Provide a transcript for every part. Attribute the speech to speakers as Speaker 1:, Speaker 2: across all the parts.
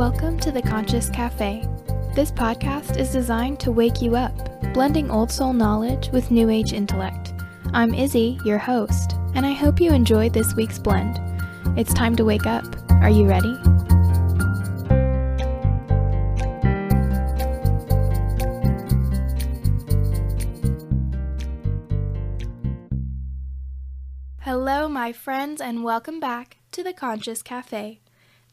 Speaker 1: Welcome to the Conscious Cafe. This podcast is designed to wake you up, blending old soul knowledge with new age intellect. I'm Izzy, your host, and I hope you enjoyed this week's blend. It's time to wake up. Are you ready? Hello, my friends, and welcome back to the Conscious Cafe.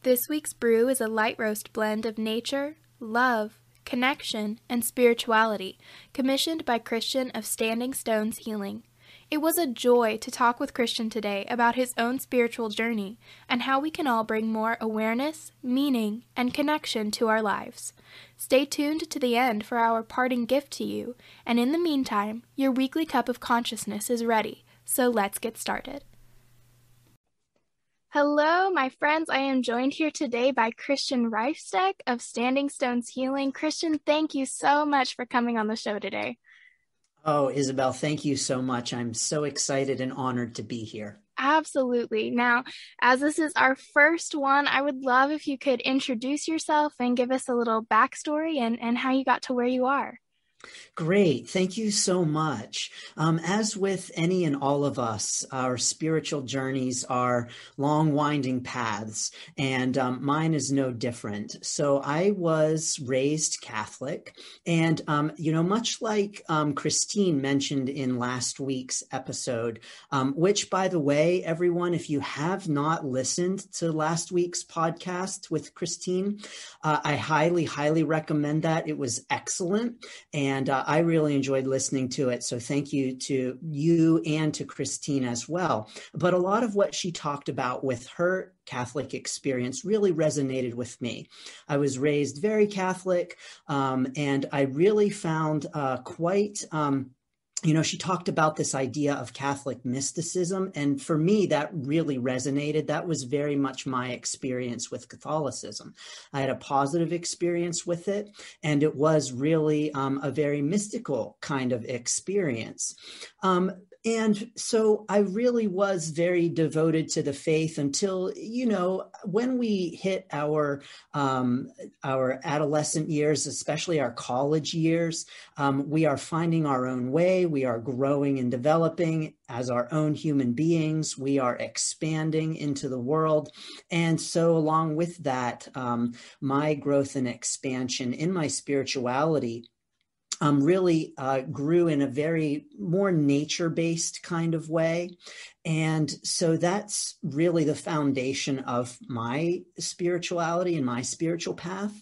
Speaker 1: This week's brew is a light roast blend of nature, love, connection, and spirituality, commissioned by Christian of Standing Stones Healing. It was a joy to talk with Christian today about his own spiritual journey and how we can all bring more awareness, meaning, and connection to our lives. Stay tuned to the end for our parting gift to you, and in the meantime, your weekly cup of consciousness is ready, so let's get started. Hello, my friends. I am joined here today by Christian Reifsteck of Standing Stones Healing. Christian, thank you so much for coming on the show today.
Speaker 2: Oh, Isabel, thank you so much. I'm so excited and honored to be here.
Speaker 1: Absolutely. Now, as this is our first one, I would love if you could introduce yourself and give us a little backstory and, and how you got to where you are.
Speaker 2: Great. Thank you so much. Um, as with any and all of us, our spiritual journeys are long, winding paths, and um, mine is no different. So I was raised Catholic, and, um, you know, much like um, Christine mentioned in last week's episode, um, which, by the way, everyone, if you have not listened to last week's podcast with Christine, uh, I highly, highly recommend that. It was excellent. And and uh, I really enjoyed listening to it. So thank you to you and to Christine as well. But a lot of what she talked about with her Catholic experience really resonated with me. I was raised very Catholic, um, and I really found uh, quite. Um, you know, she talked about this idea of Catholic mysticism. And for me, that really resonated. That was very much my experience with Catholicism. I had a positive experience with it, and it was really um, a very mystical kind of experience. Um, and so I really was very devoted to the faith until you know when we hit our um, our adolescent years, especially our college years, um, we are finding our own way. We are growing and developing as our own human beings. We are expanding into the world, and so along with that, um, my growth and expansion in my spirituality um, really uh, grew in a very more nature based kind of way. And so that's really the foundation of my spirituality and my spiritual path.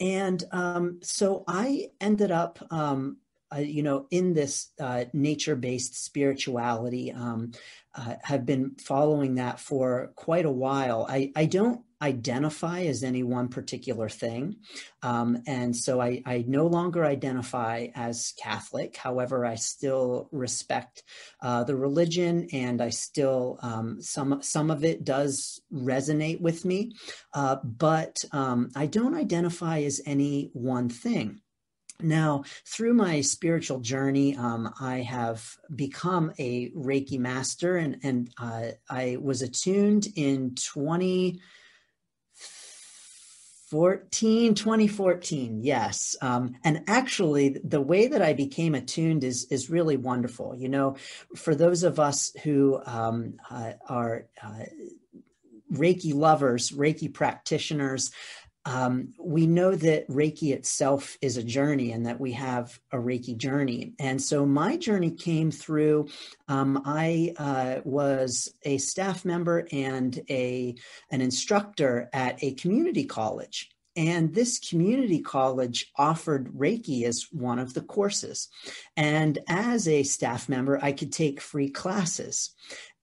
Speaker 2: And um, so I ended up. Um, uh, you know, in this uh, nature-based spirituality, um, uh, have been following that for quite a while. I, I don't identify as any one particular thing. Um, and so I, I, no longer identify as Catholic. However, I still respect uh, the religion and I still, um, some, some of it does resonate with me. Uh, but um, I don't identify as any one thing. Now, through my spiritual journey, um, I have become a Reiki master, and and uh, I was attuned in 20, 14 2014 yes. Um, and actually the way that i became attuned is is really wonderful. You know for those of us who um, uh, are uh, reiki lovers reiki practitioners um, we know that Reiki itself is a journey and that we have a Reiki journey. And so my journey came through. Um, I uh, was a staff member and a an instructor at a community college. And this community college offered Reiki as one of the courses. And as a staff member, I could take free classes.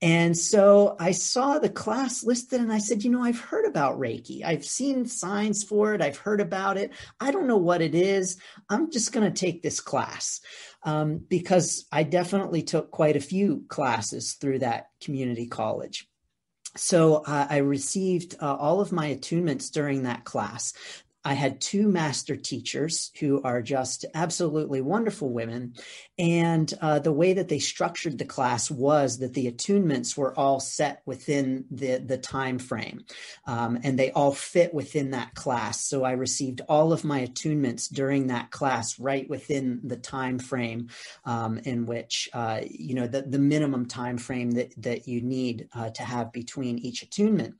Speaker 2: And so I saw the class listed and I said, you know, I've heard about Reiki. I've seen signs for it. I've heard about it. I don't know what it is. I'm just going to take this class um, because I definitely took quite a few classes through that community college. So uh, I received uh, all of my attunements during that class. I had two master teachers who are just absolutely wonderful women. And uh, the way that they structured the class was that the attunements were all set within the, the time frame um, and they all fit within that class. So I received all of my attunements during that class right within the time frame um, in which, uh, you know, the, the minimum time frame that, that you need uh, to have between each attunement.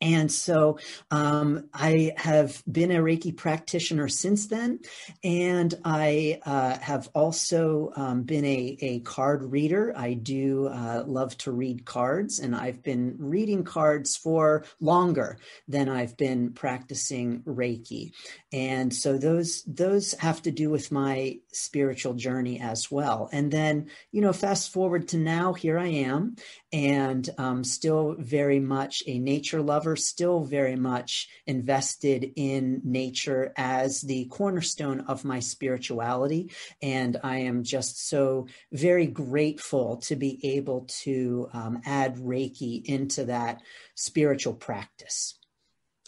Speaker 2: And so um, I have been a Reiki practitioner since then. And I uh, have also um, been a, a card reader. I do uh, love to read cards, and I've been reading cards for longer than I've been practicing Reiki. And so those those have to do with my spiritual journey as well. And then, you know, fast forward to now, here I am, and um, still very much a nature lover, still very much invested in nature as the cornerstone of my spirituality. And I am just so very grateful to be able to um, add Reiki into that spiritual practice.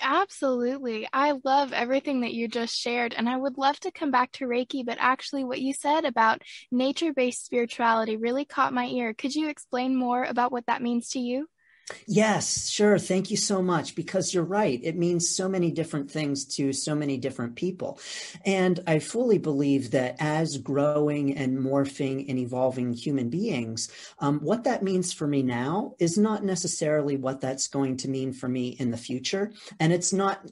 Speaker 1: Absolutely. I love everything that you just shared. And I would love to come back to Reiki, but actually, what you said about nature based spirituality really caught my ear. Could you explain more about what that means to you?
Speaker 2: Yes, sure. Thank you so much because you're right. It means so many different things to so many different people. And I fully believe that as growing and morphing and evolving human beings, um, what that means for me now is not necessarily what that's going to mean for me in the future. And it's not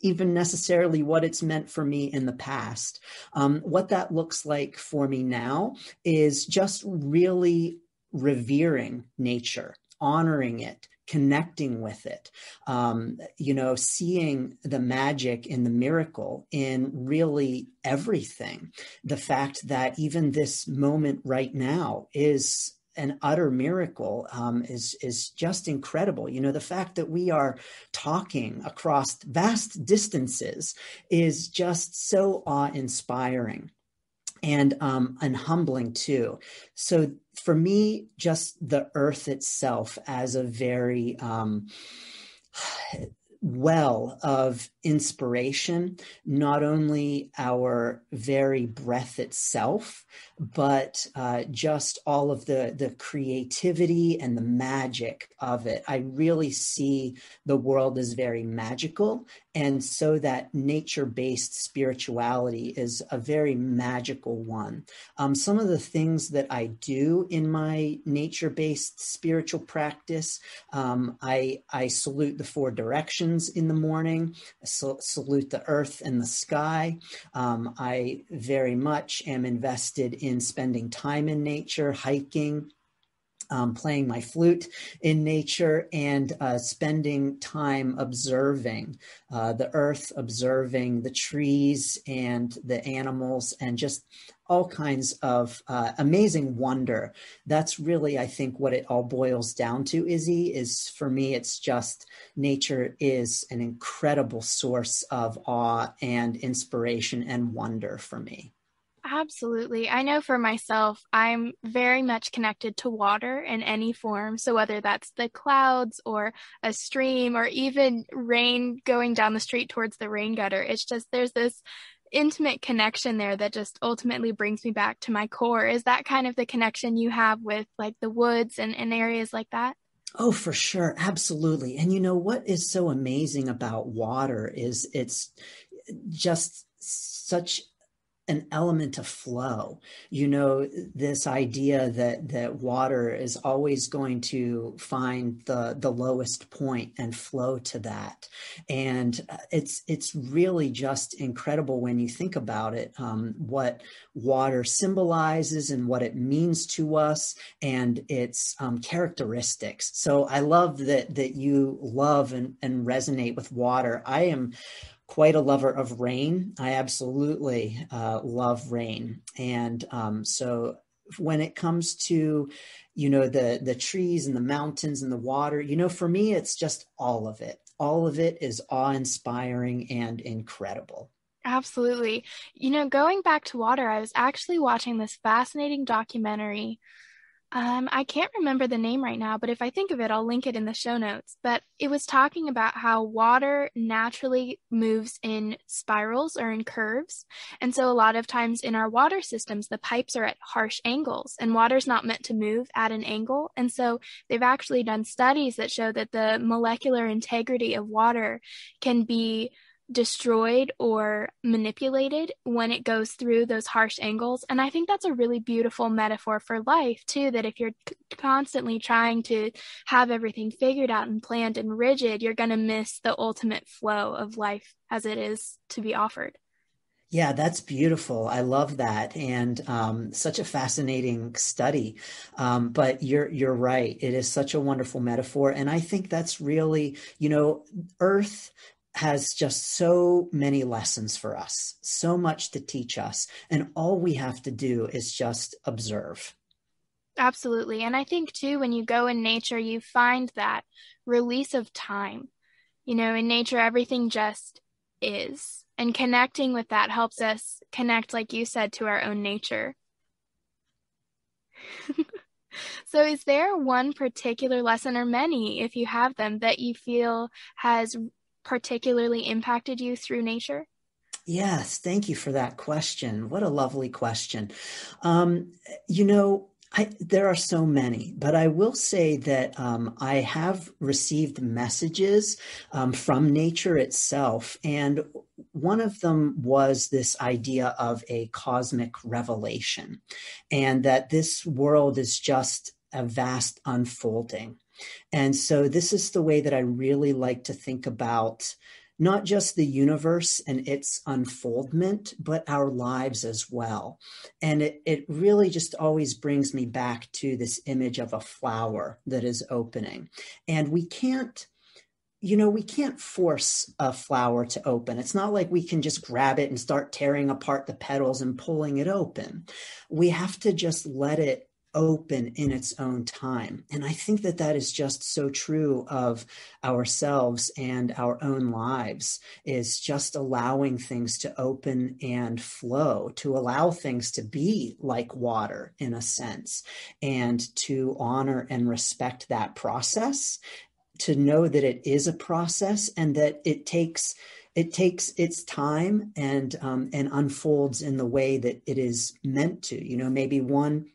Speaker 2: even necessarily what it's meant for me in the past. Um, what that looks like for me now is just really revering nature honoring it connecting with it um, you know seeing the magic and the miracle in really everything the fact that even this moment right now is an utter miracle um, is is just incredible. You know, the fact that we are talking across vast distances is just so awe inspiring and um, and humbling too. So for me, just the earth itself as a very um, well of inspiration, not only our very breath itself, but uh, just all of the, the creativity and the magic of it. I really see the world as very magical. And so that nature based spirituality is a very magical one. Um, some of the things that I do in my nature based spiritual practice, um, I, I salute the four directions in the morning salute the earth and the sky. Um, I very much am invested in spending time in nature, hiking, um, playing my flute in nature and uh, spending time observing uh, the earth, observing the trees and the animals, and just all kinds of uh, amazing wonder. That's really, I think, what it all boils down to, Izzy, is for me, it's just nature is an incredible source of awe and inspiration and wonder for me.
Speaker 1: Absolutely. I know for myself, I'm very much connected to water in any form. So whether that's the clouds or a stream or even rain going down the street towards the rain gutter, it's just there's this intimate connection there that just ultimately brings me back to my core. Is that kind of the connection you have with like the woods and, and areas like that?
Speaker 2: Oh, for sure. Absolutely. And you know what is so amazing about water is it's just such an element of flow. You know this idea that that water is always going to find the the lowest point and flow to that. And uh, it's it's really just incredible when you think about it um, what water symbolizes and what it means to us and its um, characteristics. So i love that that you love and, and resonate with water. I am quite a lover of rain. I absolutely uh, love rain, and um, so when it comes to you know the the trees and the mountains and the water, you know, for me, it's just all of it. All of it is awe inspiring and incredible.
Speaker 1: Absolutely. You know, going back to water, I was actually watching this fascinating documentary Um, I can't remember the name right now, but if I think of it, I'll link it in the show notes. But it was talking about how water naturally moves in spirals or in curves. And so a lot of times in our water systems, the pipes are at harsh angles and water's not meant to move at an angle. And so they've actually done studies that show that the molecular integrity of water can be destroyed or manipulated when it goes through those harsh angles. And I think that's a really beautiful metaphor for life, too, that if you're constantly trying to have everything figured out and planned and rigid, you're going to miss the ultimate flow of life as it is to be offered.
Speaker 2: Yeah, that's beautiful. I love that, and um, such a fascinating study. Um, but you're you're right. It is such a wonderful metaphor, and I think that's really, you know, Earth has just so many lessons for us, so much to teach us. And all we have to do is just observe.
Speaker 1: Absolutely. And I think too, when you go in nature, you find that release of time. You know, in nature, everything just is. And connecting with that helps us connect, like you said, to our own nature. so, is there one particular lesson or many, if you have them, that you feel has particularly impacted you through nature?
Speaker 2: Yes, thank you for that question. What a lovely question. Um, you know, I, there are so many, but I will say that um, I have received messages um, from nature itself. And one of them was this idea of a cosmic revelation, and that this world is just a vast unfolding. And so this is the way that I really like to think about not just the universe and its unfoldment, but our lives as well. And it, it really just always brings me back to this image of a flower that is opening. And we can't you know, we can't force a flower to open. It's not like we can just grab it and start tearing apart the petals and pulling it open. We have to just let it open in its own time. And I think that that is just so true of ourselves and our own lives is just allowing things to open and flow, to allow things to be like water in a sense, and to honor and respect that process, to know that it is a process and that it takes it takes its time and um, and unfolds in the way that it is meant to. You know, maybe one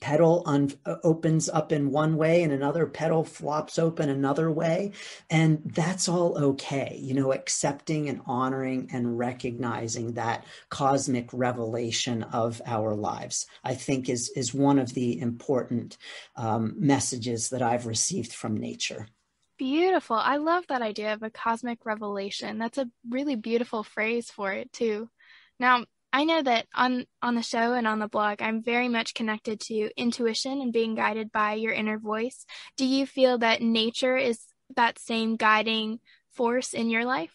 Speaker 2: petal un- uh, opens up in one way and another petal flops open another way and that's all okay you know accepting and honoring and recognizing that cosmic revelation of our lives i think is is one of the important um, messages that i've received from nature.
Speaker 1: Beautiful. I love that idea of a cosmic revelation. That's a really beautiful phrase for it too. Now I know that on on the show and on the blog, I'm very much connected to intuition and being guided by your inner voice. Do you feel that nature is that same guiding force in your life?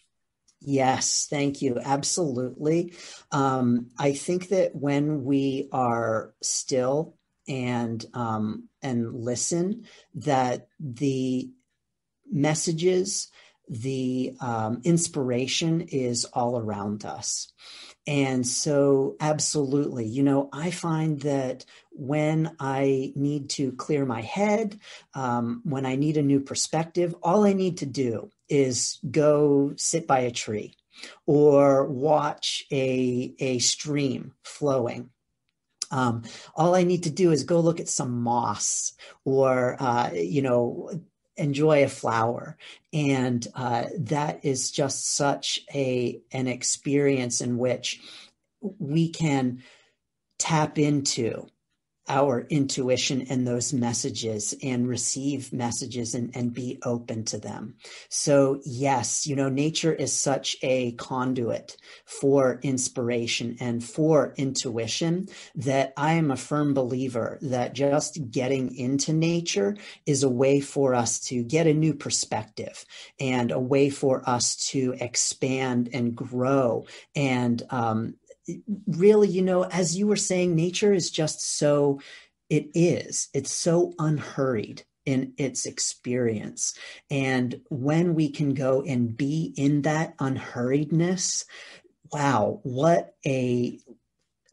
Speaker 2: Yes, thank you. Absolutely. Um, I think that when we are still and um, and listen, that the messages, the um, inspiration is all around us. And so, absolutely, you know, I find that when I need to clear my head, um, when I need a new perspective, all I need to do is go sit by a tree or watch a, a stream flowing. Um, all I need to do is go look at some moss or, uh, you know, enjoy a flower. And uh, that is just such a an experience in which we can tap into our intuition and those messages and receive messages and, and be open to them. So, yes, you know, nature is such a conduit for inspiration and for intuition that I am a firm believer that just getting into nature is a way for us to get a new perspective and a way for us to expand and grow and um, really, you know, as you were saying, nature is just so, it is, it's so unhurried in its experience. And when we can go and be in that unhurriedness, wow, what a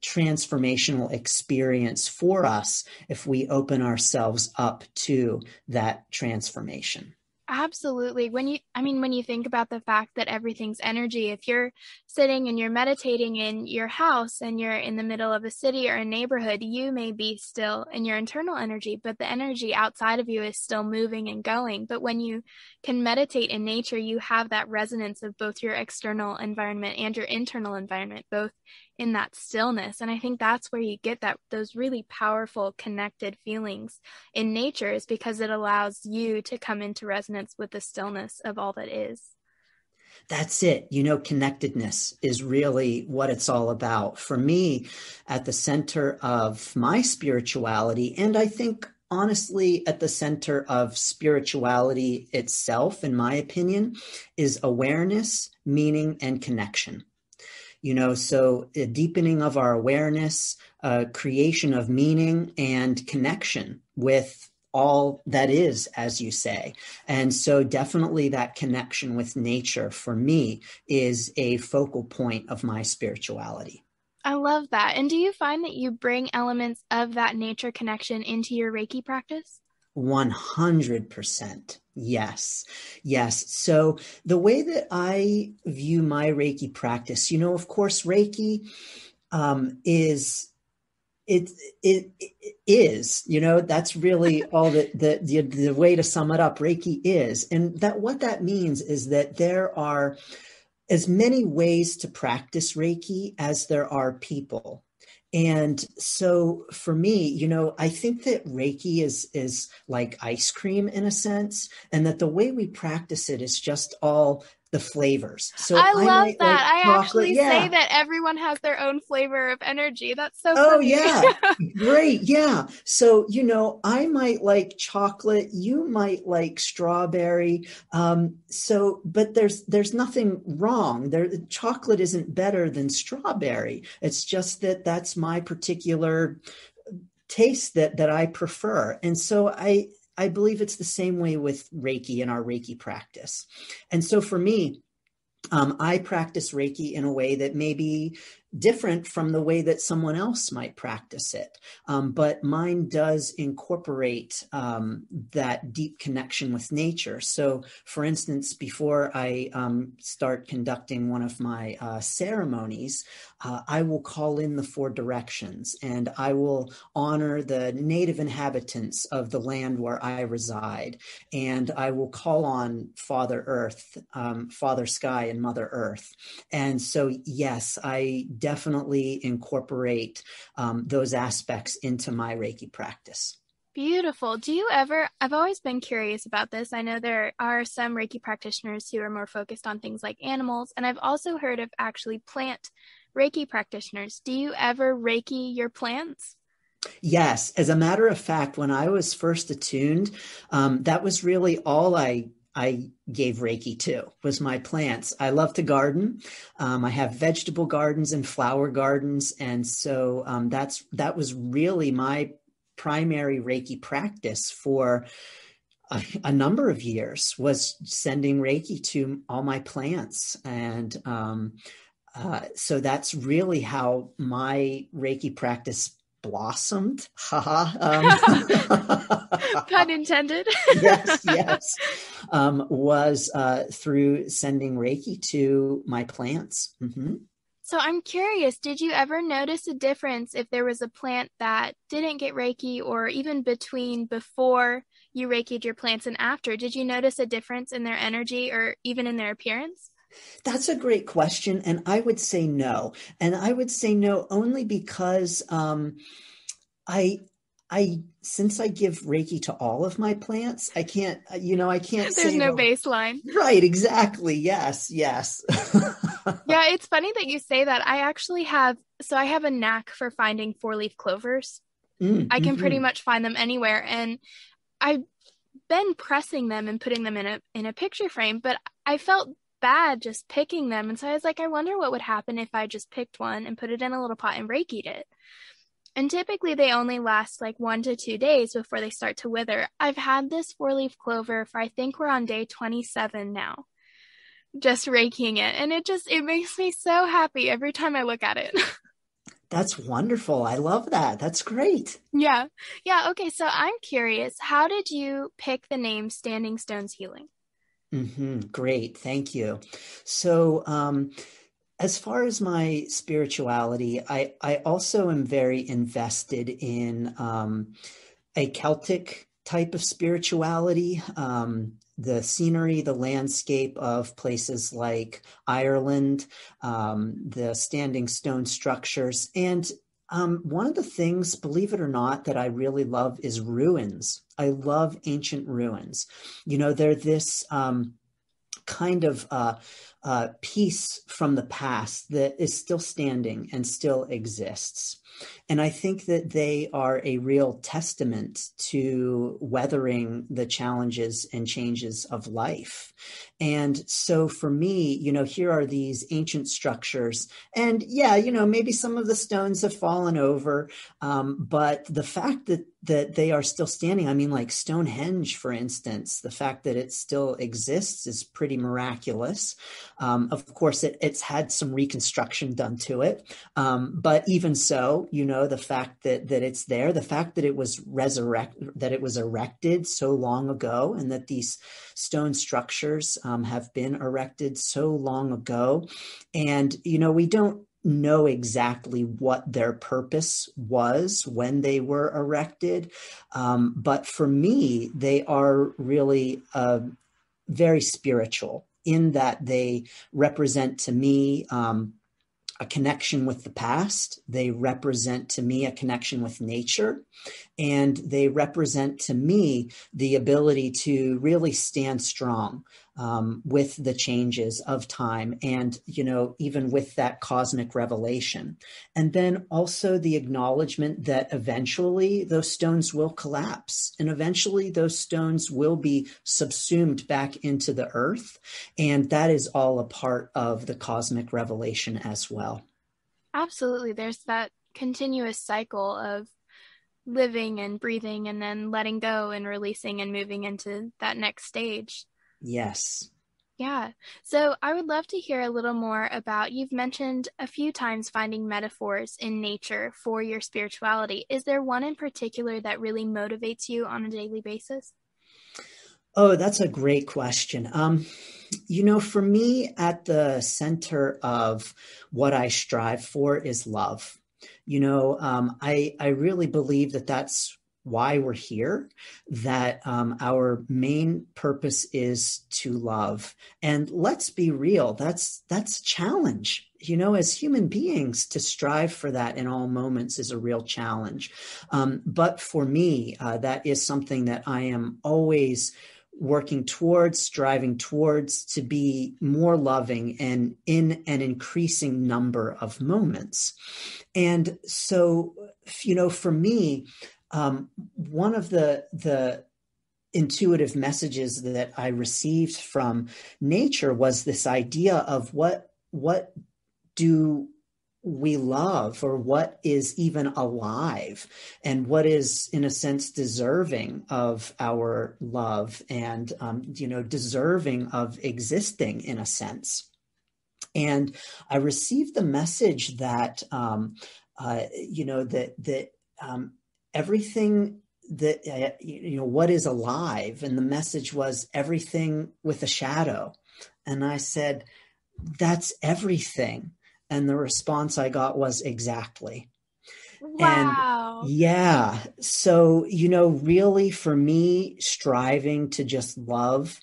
Speaker 2: transformational experience for us if we open ourselves up to that transformation.
Speaker 1: Absolutely. When you, I mean, when you think about the fact that everything's energy, if you're sitting and you're meditating in your house and you're in the middle of a city or a neighborhood, you may be still in your internal energy, but the energy outside of you is still moving and going. But when you can meditate in nature, you have that resonance of both your external environment and your internal environment, both in that stillness and i think that's where you get that those really powerful connected feelings in nature is because it allows you to come into resonance with the stillness of all that is
Speaker 2: that's it. You know, connectedness is really what it's all about. For me, at the center of my spirituality, and I think honestly at the center of spirituality itself, in my opinion, is awareness, meaning, and connection you know so a deepening of our awareness uh, creation of meaning and connection with all that is as you say and so definitely that connection with nature for me is a focal point of my spirituality
Speaker 1: I love that. And do you find that you bring elements of that nature connection into your Reiki practice?
Speaker 2: 100%. Yes. Yes. So the way that I view my Reiki practice, you know, of course, Reiki um, is it, it, it is you know that's really all that the, the the way to sum it up reiki is and that what that means is that there are as many ways to practice reiki as there are people and so for me you know i think that reiki is is like ice cream in a sense and that the way we practice it is just all the flavors.
Speaker 1: So I, I love that. I actually yeah. say that everyone has their own flavor of energy. That's so
Speaker 2: Oh yeah. Great. Yeah. So, you know, I might like chocolate, you might like strawberry. Um so but there's there's nothing wrong. There chocolate isn't better than strawberry. It's just that that's my particular taste that that I prefer. And so I I believe it's the same way with Reiki and our Reiki practice. And so for me, um, I practice Reiki in a way that maybe different from the way that someone else might practice it. Um, but mine does incorporate um, that deep connection with nature. So, for instance, before I um, start conducting one of my uh, ceremonies, uh, I will call in the four directions and I will honor the native inhabitants of the land where I reside. And I will call on Father Earth, um, Father Sky, and Mother Earth. And so, yes, I definitely incorporate um, those aspects into my Reiki practice.
Speaker 1: Beautiful. Do you ever? I've always been curious about this. I know there are some Reiki practitioners who are more focused on things like animals, and I've also heard of actually plant Reiki practitioners. Do you ever Reiki your plants?
Speaker 2: Yes. As a matter of fact, when I was first attuned, um, that was really all I I gave Reiki to was my plants. I love to garden. Um, I have vegetable gardens and flower gardens, and so um, that's that was really my primary Reiki practice for a, a, number of years. Was sending Reiki to all my plants, and um, uh, so that's really how my Reiki practice blossomed. Haha.
Speaker 1: Um, Pun intended.
Speaker 2: yes, yes. Um, was uh, through sending Reiki to my plants. Mm-hmm.
Speaker 1: So I'm curious, did you ever notice a difference if there was a plant that didn't get Reiki or even between before you Reikied your plants and after? Did you notice a difference in their energy or even in their appearance?
Speaker 2: That's a great question. And I would say no. And I would say no only because um, I, I, since I give Reiki to all of my plants, I can't, uh, you know, I can't
Speaker 1: There's no baseline.
Speaker 2: Right. Exactly. Yes. Yes.
Speaker 1: yeah. It's funny that you say that. I actually have, so I have a knack for finding four leaf clovers. Mm, I can mm-hmm. pretty much find them anywhere. And I've been pressing them and putting them in a in a picture frame, but I felt bad just picking them. And so I was like, I wonder what would happen if I just picked one and put it in a little pot and Reiki'd it. And typically they only last like one to two days before they start to wither. I've had this four leaf clover for I think we're on day 27 now, just Reiki-ing it. And it just, it makes me so happy every time I look at it.
Speaker 2: That's wonderful. I love that. That's great.
Speaker 1: Yeah. Yeah. Okay. So I'm curious, how did you pick the name Standing Stones Healing?
Speaker 2: Mm-hmm. Great. Thank you. So, um, as far as my spirituality, I, I also am very invested in um, a Celtic type of spirituality. Um, the scenery, the landscape of places like Ireland, um, the standing stone structures. And um, one of the things, believe it or not, that I really love is ruins. I love ancient ruins. You know, they're this um, kind of uh, uh, piece from the past that is still standing and still exists. And I think that they are a real testament to weathering the challenges and changes of life. And so for me, you know, here are these ancient structures. And yeah, you know, maybe some of the stones have fallen over. Um, but the fact that that they are still standing. I mean, like Stonehenge, for instance, the fact that it still exists is pretty miraculous. Um, of course, it, it's had some reconstruction done to it, um, but even so, you know, the fact that that it's there, the fact that it was resurrect, that it was erected so long ago, and that these stone structures um, have been erected so long ago, and you know, we don't know exactly what their purpose was when they were erected. Um, but for me, they are really uh, very spiritual in that they represent to me um, a connection with the past. They represent to me a connection with nature. And they represent to me the ability to really stand strong um, with the changes of time and, you know, even with that cosmic revelation. And then also the acknowledgement that eventually those stones will collapse and eventually those stones will be subsumed back into the earth. And that is all a part of the cosmic revelation as well.
Speaker 1: Absolutely. There's that continuous cycle of living and breathing and then letting go and releasing and moving into that next stage.
Speaker 2: Yes.
Speaker 1: Yeah. So I would love to hear a little more about you've mentioned a few times finding metaphors in nature for your spirituality. Is there one in particular that really motivates you on a daily basis?
Speaker 2: Oh, that's a great question. Um, you know, for me, at the center of what I strive for is love. You know, um, I I really believe that that's why we're here, that um, our main purpose is to love. And let's be real, that's that's a challenge. You know, as human beings, to strive for that in all moments is a real challenge. Um, but for me, uh, that is something that I am always working towards, striving towards to be more loving and in an increasing number of moments. And so, you know, for me, um, one of the the intuitive messages that I received from nature was this idea of what what do we love or what is even alive and what is in a sense deserving of our love and um, you know deserving of existing in a sense. And i received the message that um, uh, you know that that um, everything that uh, you know what is alive and the message was everything with a shadow. And i said that's everything and the response i got was exactly
Speaker 1: wow.
Speaker 2: and yeah so you know really for me striving to just love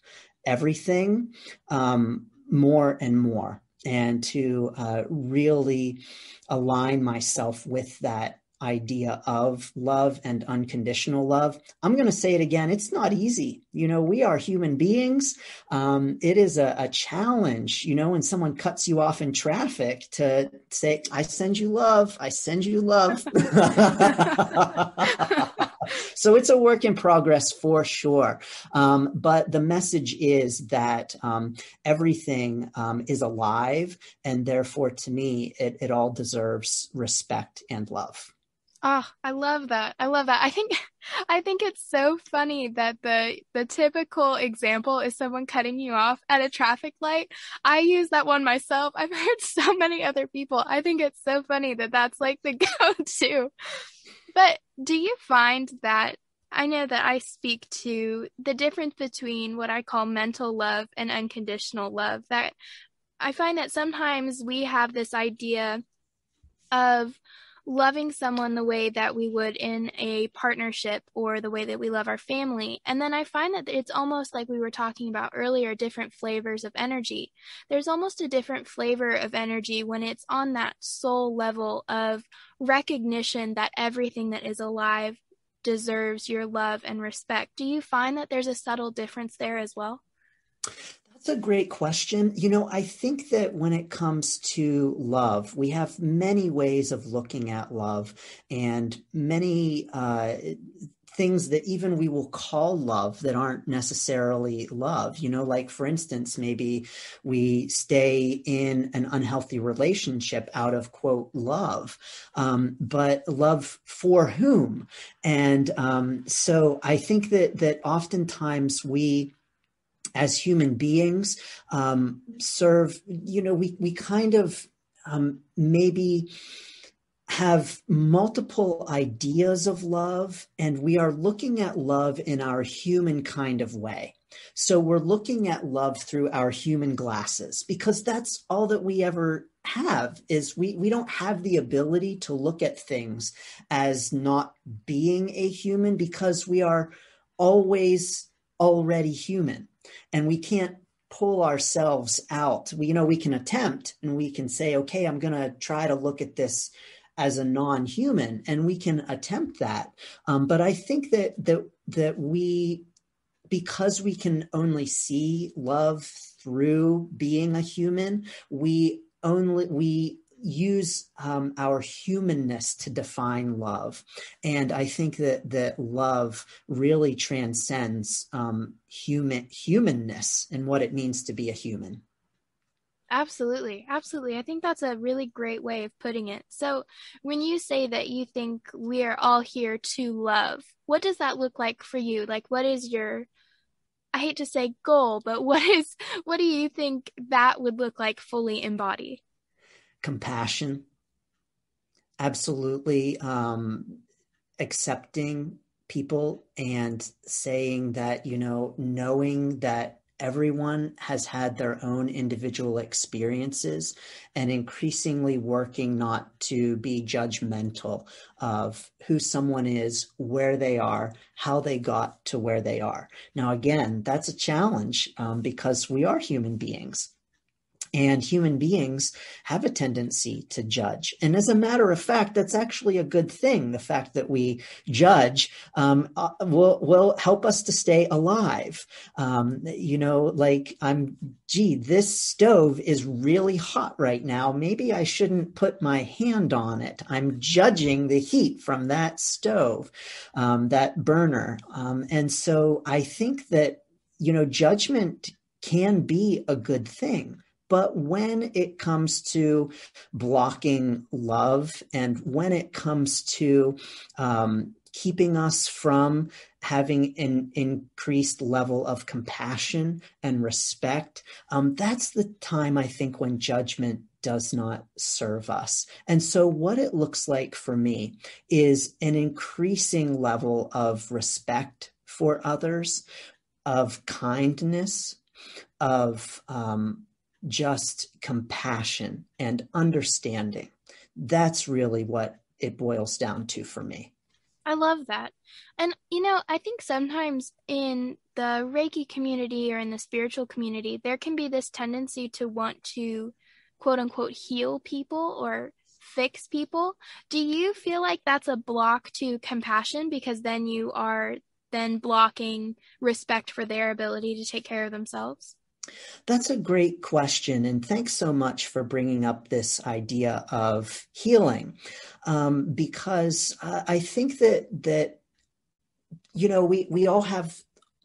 Speaker 2: everything um, more and more and to uh, really align myself with that idea of love and unconditional love. I'm going to say it again. It's not easy. You know, we are human beings. Um, it is a, a, challenge, you know, when someone cuts you off in traffic to say, I send you love. I send you love. so it's a work in progress for sure. Um, but the message is that um, everything um, is alive. And therefore, to me, it, it all deserves respect and love.
Speaker 1: Oh, I love that. I love that. I think I think it's so funny that the the typical example is someone cutting you off at a traffic light. I use that one myself. I've heard so many other people. I think it's so funny that that's like the go-to. But do you find that I know that I speak to the difference between what I call mental love and unconditional love that I find that sometimes we have this idea of loving someone the way that we would in a partnership or the way that we love our family. And then I find that it's almost like we were talking about earlier different flavors of energy. There's almost a different flavor of energy when it's on that soul level of recognition that everything that is alive deserves your love and respect. Do you find that there's a subtle difference there as well?
Speaker 2: That's a great question. You know, I think that when it comes to love, we have many ways of looking at love and many uh, things that even we will call love that aren't necessarily love. You know, like for instance, maybe we stay in an unhealthy relationship out of quote love, um, but love for whom? And um, so I think that that oftentimes we as human beings um, serve you know we we kind of um, maybe have multiple ideas of love and we are looking at love in our human kind of way. So we're looking at love through our human glasses because that's all that we ever have is we we don't have the ability to look at things as not being a human because we are always already human and we can't pull ourselves out. We, you know, we can attempt and we can say, okay, I'm going to try to look at this as a non-human, and we can attempt that. Um, but I think that that that we, because we can only see love through being a human, we only we use um, our humanness to define love and i think that that love really transcends um, human humanness and what it means to be a human
Speaker 1: Absolutely. Absolutely. I think that's a really great way of putting it. So, when you say that you think we are all here to love, what does that look like for you? Like what is your I hate to say goal, but what is what do you think that would look like fully embodied?
Speaker 2: Compassion, absolutely um, accepting people and saying that, you know, knowing that everyone has had their own individual experiences and increasingly working not to be judgmental of who someone is, where they are, how they got to where they are. Now, again, that's a challenge um, because we are human beings. And human beings have a tendency to judge. And as a matter of fact, that's actually a good thing. The fact that we judge um, uh, will, will help us to stay alive. Um, you know, like I'm, gee, this stove is really hot right now. Maybe I shouldn't put my hand on it. I'm judging the heat from that stove, um, that burner. Um, and so I think that, you know, judgment can be a good thing but when it comes to blocking love and when it comes to um, keeping us from having an increased level of compassion and respect, um, that's the time I think when judgment does not serve us. And so, what it looks like for me is an increasing level of respect for others, of kindness, of um, just compassion and understanding. That's really what it boils down to for me.
Speaker 1: I love that. And, you know, I think sometimes in the Reiki community or in the spiritual community, there can be this tendency to want to quote unquote heal people or fix people. Do you feel like that's a block to compassion because then you are then blocking respect for their ability to take care of themselves?
Speaker 2: That's a great question. And thanks so much for bringing up this idea of healing. Um, because uh, I think that, that, you know, we, we all have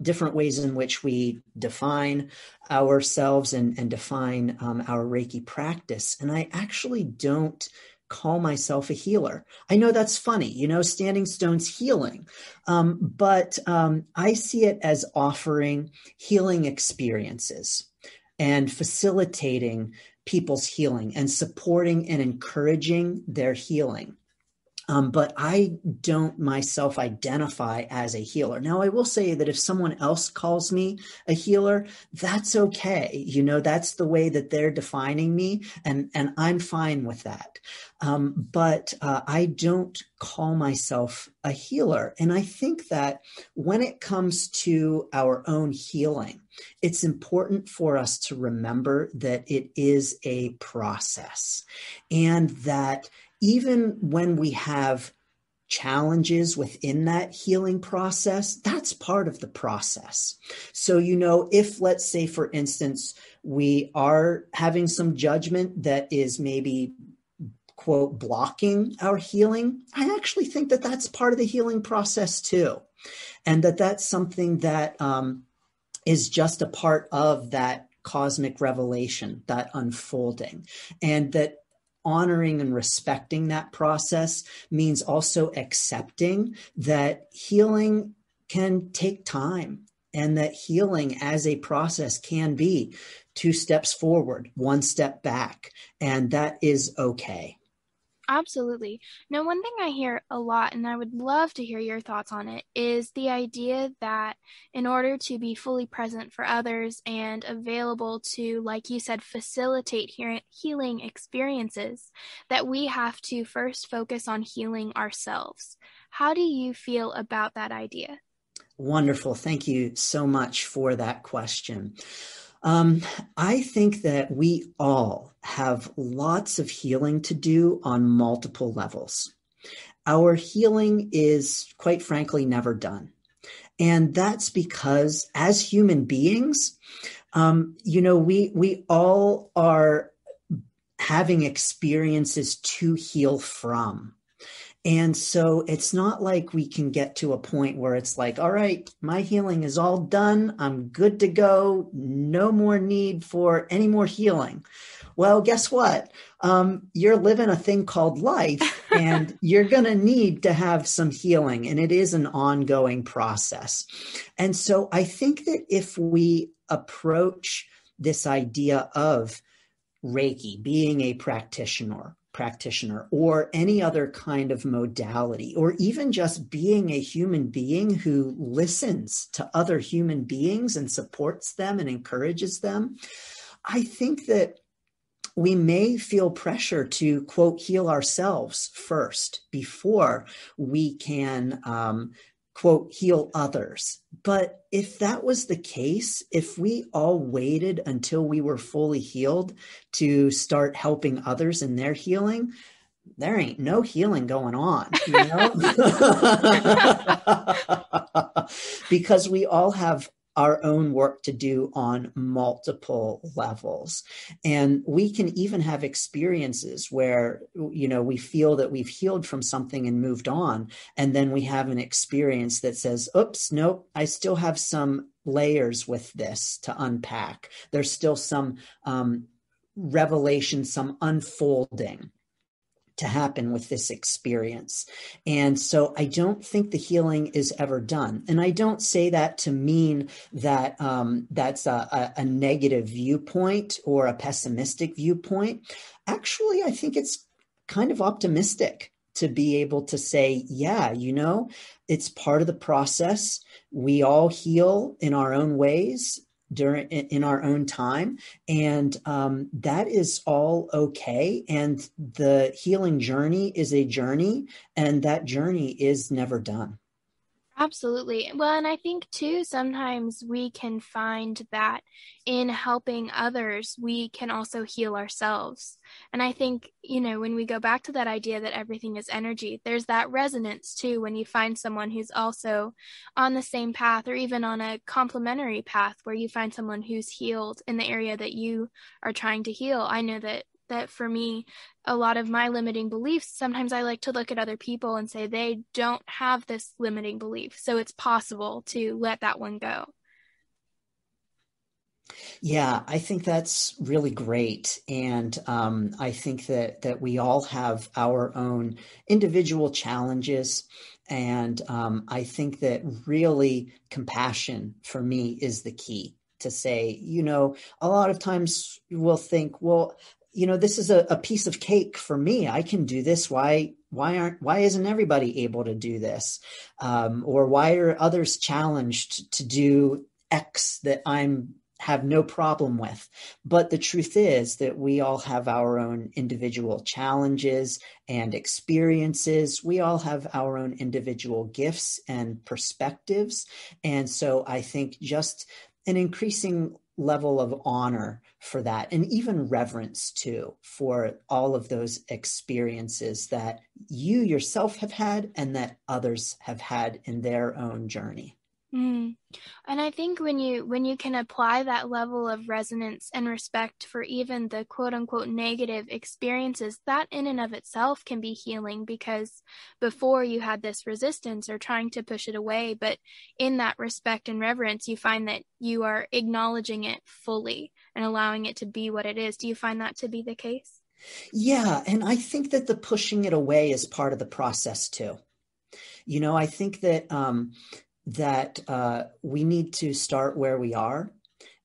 Speaker 2: different ways in which we define ourselves and, and define um, our Reiki practice. And I actually don't call myself a healer. I know that's funny, you know, Standing Stone's healing, um, but um, I see it as offering healing experiences and facilitating people's healing and supporting and encouraging their healing. Um, but I don't myself identify as a healer. Now, I will say that if someone else calls me a healer, that's okay. You know, that's the way that they're defining me, and and I'm fine with that. Um, but uh, I don't call myself a healer, and I think that when it comes to our own healing, it's important for us to remember that it is a process, and that even when we have challenges within that healing process, that's part of the process. So, you know, if let's say, for instance, we are having some judgment that is maybe quote blocking our healing, I actually think that that's part of the healing process too. And that that's something that um, is just a part of that cosmic revelation, that unfolding. And that honoring and respecting that process means also accepting that healing can take time and that healing as a process can be two steps forward, one step back, and that is okay.
Speaker 1: Absolutely. Now, one thing I hear a lot, and I would love to hear your thoughts on it, is the idea that in order to be fully present for others and available to, like you said, facilitate healing experiences, that we have to first focus on healing ourselves. How do you feel about that idea?
Speaker 2: Wonderful. Thank you so much for that question. Um, I think that we all have lots of healing to do on multiple levels. Our healing is, quite frankly, never done. And that's because as human beings, um, you know, we, we all are having experiences to heal from. And so it's not like we can get to a point where it's like, all right, my healing is all done. I'm good to go. No more need for any more healing. Well, guess what? Um, you're living a thing called life, and you're going to need to have some healing, and it is an ongoing process. And so I think that if we approach this idea of Reiki, being a practitioner, practitioner or any other kind of modality, or even just being a human being who listens to other human beings and supports them and encourages them, I think that we may feel pressure to quote heal ourselves first before we can um, quote, heal others. But if that was the case, if we all waited until we were fully healed to start helping others in their healing, there ain't no healing going on, you know? because we all have our own work to do on multiple levels. And we can even have experiences where, you know, we feel that we've healed from something and moved on. And then we have an experience that says, oops, nope, I still have some layers with this to unpack. There's still some um, revelation, some unfolding to happen with this experience. And so I don't think the healing is ever done. And I don't say that to mean that um, that's a, a, a negative viewpoint or a pessimistic viewpoint. Actually, I think it's kind of optimistic to be able to say, yeah, you know, it's part of the process. We all heal in our own ways during in our own time. And um, that is all okay. And the healing journey is a journey and that journey is never done
Speaker 1: Absolutely. Well, and I think too, sometimes we can find that in helping others, we can also heal ourselves. And I think, you know, when we go back to that idea that everything is energy, there's that resonance too when you find someone who's also on the same path or even on a complementary path where you find someone who's healed in the area that you are trying to heal. I know that that for me, a lot of my limiting beliefs, sometimes I like to look at other people and say they don't have this limiting belief. So it's possible to let that one go.
Speaker 2: Yeah, I think that's really great, and um, I think that that we all have our own individual challenges, and um, I think that really compassion for me is the key to say, you know, a lot of times we'll think, well, you know, this is a, a piece of cake for me. I can do this. Why why aren't why isn't everybody able to do this um, or why are others challenged to do x that i'm have no problem with. But the truth is that we all have our own individual challenges and experiences. We all have our own individual gifts and perspectives. And so I think just an increasing level of honor for that and even reverence too for all of those experiences that you yourself have had and that others have had in their own journey.
Speaker 1: Mm. And I think when you when you can apply that level of resonance and respect for even the quote unquote negative experiences, that in and of itself can be healing because before you had this resistance or trying to push it away, but in that respect and reverence, you find that you are acknowledging it fully and allowing it to be what it is. Do you find that to be the case?
Speaker 2: Yeah, and I think that the pushing it away is part of the process too. You know, I think that um, that uh, we need to start where we are.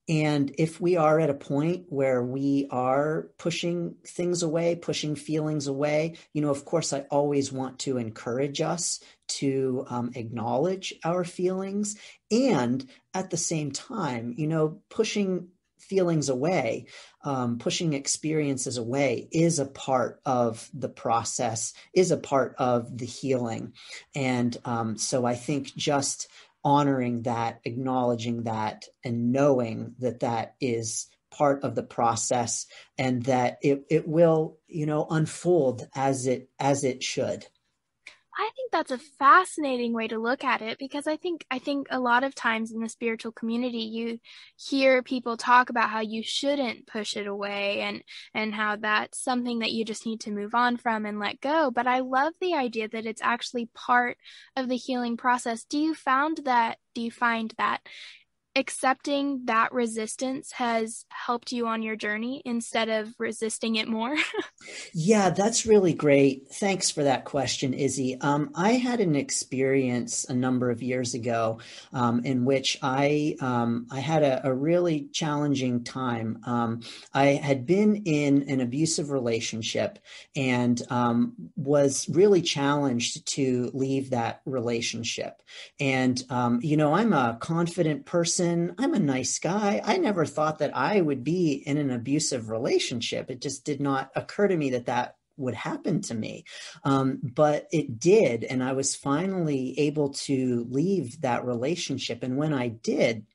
Speaker 2: And if we are at a point where we are pushing things away, pushing feelings away, you know, of course, I always want to encourage us to um, acknowledge our feelings. And at the same time, you know, pushing feelings away, um, pushing experiences away is a part of the process, is a part of the healing. And um, so I think just honoring that, acknowledging that, and knowing that that is part of the process and that it, it will you know unfold as it as it should
Speaker 1: I think that's a fascinating way to look at it because I think I think a lot of times in the spiritual community you hear people talk about how you shouldn't push it away and and how that's something that you just need to move on from and let go but I love the idea that it's actually part of the healing process. Do you found that do you find that accepting that resistance has helped you on your journey instead of resisting it more?
Speaker 2: yeah, that's really great. Thanks for that question, Izzy. Um, I had an experience a number of years ago um, in which I um, I had a, a, really challenging time. Um, I had been in an abusive relationship and um, was really challenged to leave that relationship. And um, you know, I'm a confident person I'm a nice guy. I never thought that I would be in an abusive relationship. It just did not occur to me that that would happen to me. Um, but it did. And I was finally able to leave that relationship. And when I did,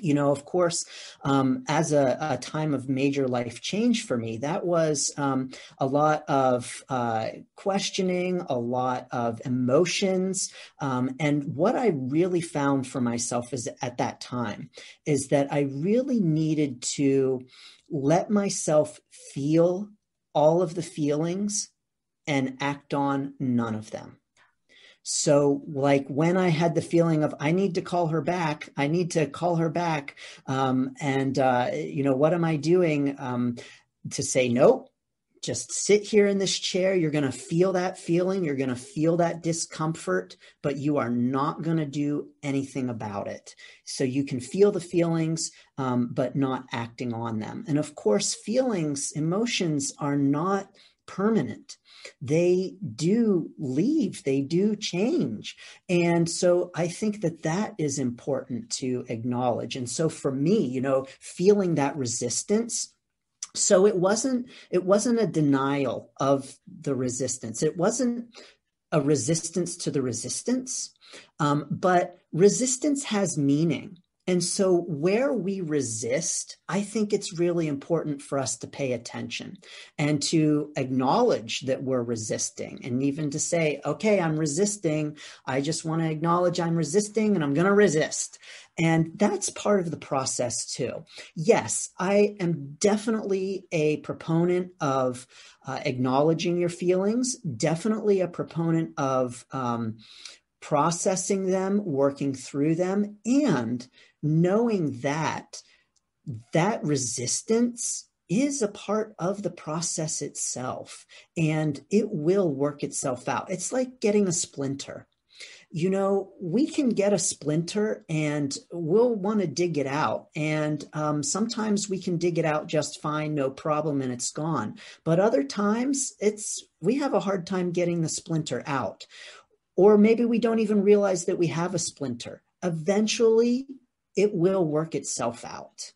Speaker 2: you know, of course, um, as a, a, time of major life change for me, that was um, a lot of uh, questioning, a lot of emotions. Um, and what I really found for myself is at that time is that I really needed to let myself feel all of the feelings and act on none of them. So, like when I had the feeling of I need to call her back, I need to call her back, um, and uh, you know what am I doing um, to say no? Just sit here in this chair. You're going to feel that feeling. You're going to feel that discomfort, but you are not going to do anything about it. So you can feel the feelings, um, but not acting on them. And of course, feelings, emotions are not permanent they do leave, they do change. And so I think that that is important to acknowledge. And so for me, you know, feeling that resistance, so it wasn't it wasn't a denial of the resistance it wasn't a resistance to the resistance um, but resistance has meaning and so, where we resist, I think it's really important for us to pay attention and to acknowledge that we're resisting, and even to say, okay, I'm resisting. I just want to acknowledge I'm resisting and I'm going to resist. And that's part of the process too. Yes, I am definitely a proponent of uh, acknowledging your feelings, definitely a proponent of um, processing them, working through them, and knowing that that resistance is a part of the process itself and it will work itself out. It's like getting a splinter. You know, we can get a splinter and we'll want to dig it out. And um, sometimes we can dig it out just fine, no problem, and it's gone. But other times it's we have a hard time getting the splinter out. Or maybe we don't even realize that we have a splinter. Eventually, it will work itself out.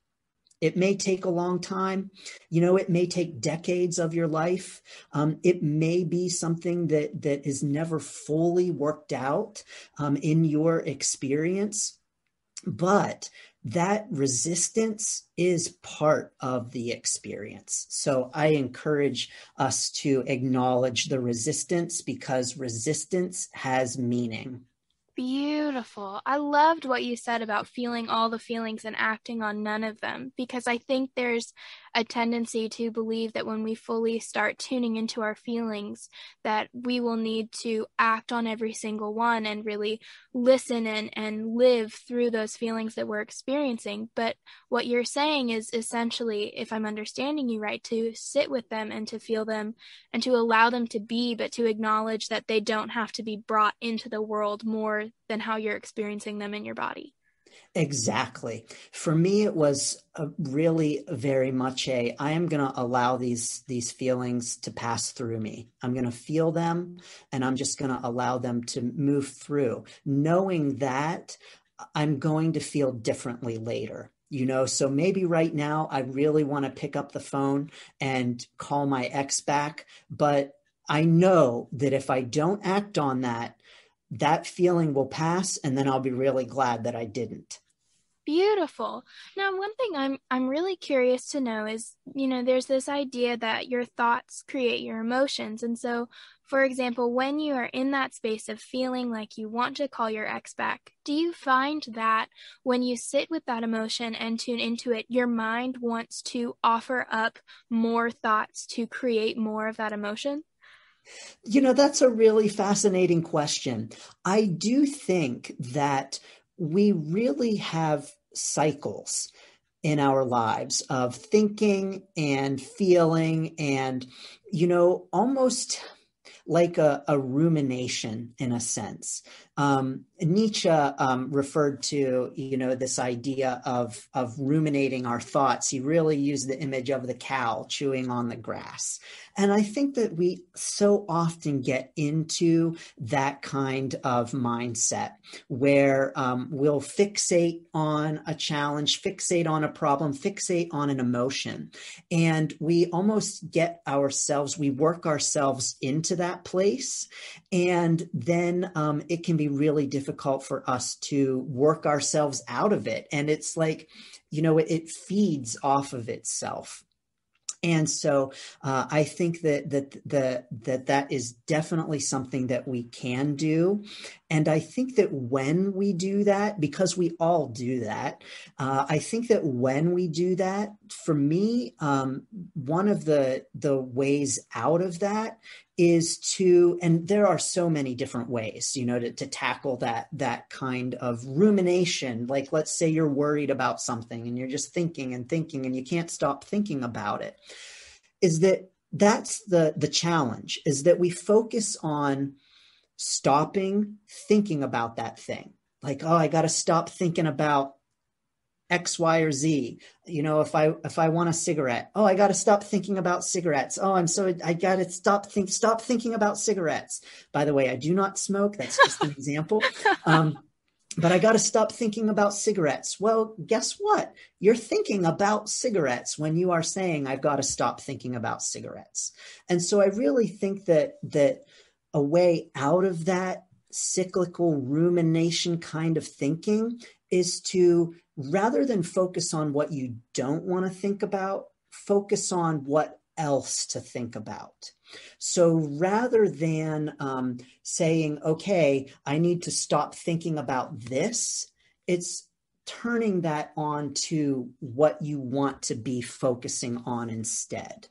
Speaker 2: It may take a long time. You know, it may take decades of your life. Um, it may be something that that is never fully worked out um, in your experience. But that resistance is part of the experience. So I encourage us to acknowledge the resistance because resistance has meaning.
Speaker 1: Beautiful. I loved what you said about feeling all the feelings and acting on none of them because I think there's a tendency to believe that when we fully start tuning into our feelings that we will need to act on every single one and really listen and and live through those feelings that we're experiencing. But what you're saying is essentially if i'm understanding you right to sit with them and to feel them and to allow them to be but to acknowledge that they don't have to be brought into the world more than how you're experiencing them in your body
Speaker 2: Exactly. For me, it was uh, really very much a I am going to allow these these feelings to pass through me. I'm going to feel them, and I'm just going to allow them to move through, knowing that I'm going to feel differently later. You know, so maybe right now I really want to pick up the phone and call my ex back, but I know that if I don't act on that, that feeling will pass and then I'll be really glad that I didn't.
Speaker 1: Beautiful. Now, one thing I'm I'm really curious to know is, you know, there's this idea that your thoughts create your emotions. And so, for example, when you are in that space of feeling like you want to call your ex back, do you find that when you sit with that emotion and tune into it, your mind wants to offer up more thoughts to create more of that emotion?
Speaker 2: You know, that's a really fascinating question. I do think that we really have cycles in our lives of thinking and feeling and, you know, almost like a, a rumination in a sense. Um, Nietzsche um, referred to, you know, this idea of of ruminating our thoughts. He really used the image of the cow chewing on the grass, and I think that we so often get into that kind of mindset where um, we'll fixate on a challenge, fixate on a problem, fixate on an emotion, and we almost get ourselves, we work ourselves into that place, and then um, it can be really difficult for us to work ourselves out of it. And it's like, you know, it, it feeds off of itself. And so uh, I think that that the that that is definitely something that we can do, and I think that when we do that, because we all do that, uh, I think that when we do that, for me, um, one of the the ways out of that is to and there are so many different ways you know to, to tackle that that kind of rumination. Like let's say you're worried about something and you're just thinking and thinking and you can't stop thinking about it is that that's the the challenge is that we focus on stopping thinking about that thing. Like oh i got to stop thinking about X, Y, or Z. You know, if I if I want a cigarette, oh, I got to stop thinking about cigarettes. Oh, I'm so I got to stop think stop thinking about cigarettes. By the way, I do not smoke. That's just an example. Um, but I got to stop thinking about cigarettes. Well, guess what? You're thinking about cigarettes when you are saying I've got to stop thinking about cigarettes. And so I really think that that a way out of that cyclical rumination kind of thinking is to rather than focus on what you don't want to think about, focus on what else to think about. So rather than um, saying, okay, I need to stop thinking about this, it's turning that on to what you want to be focusing on instead.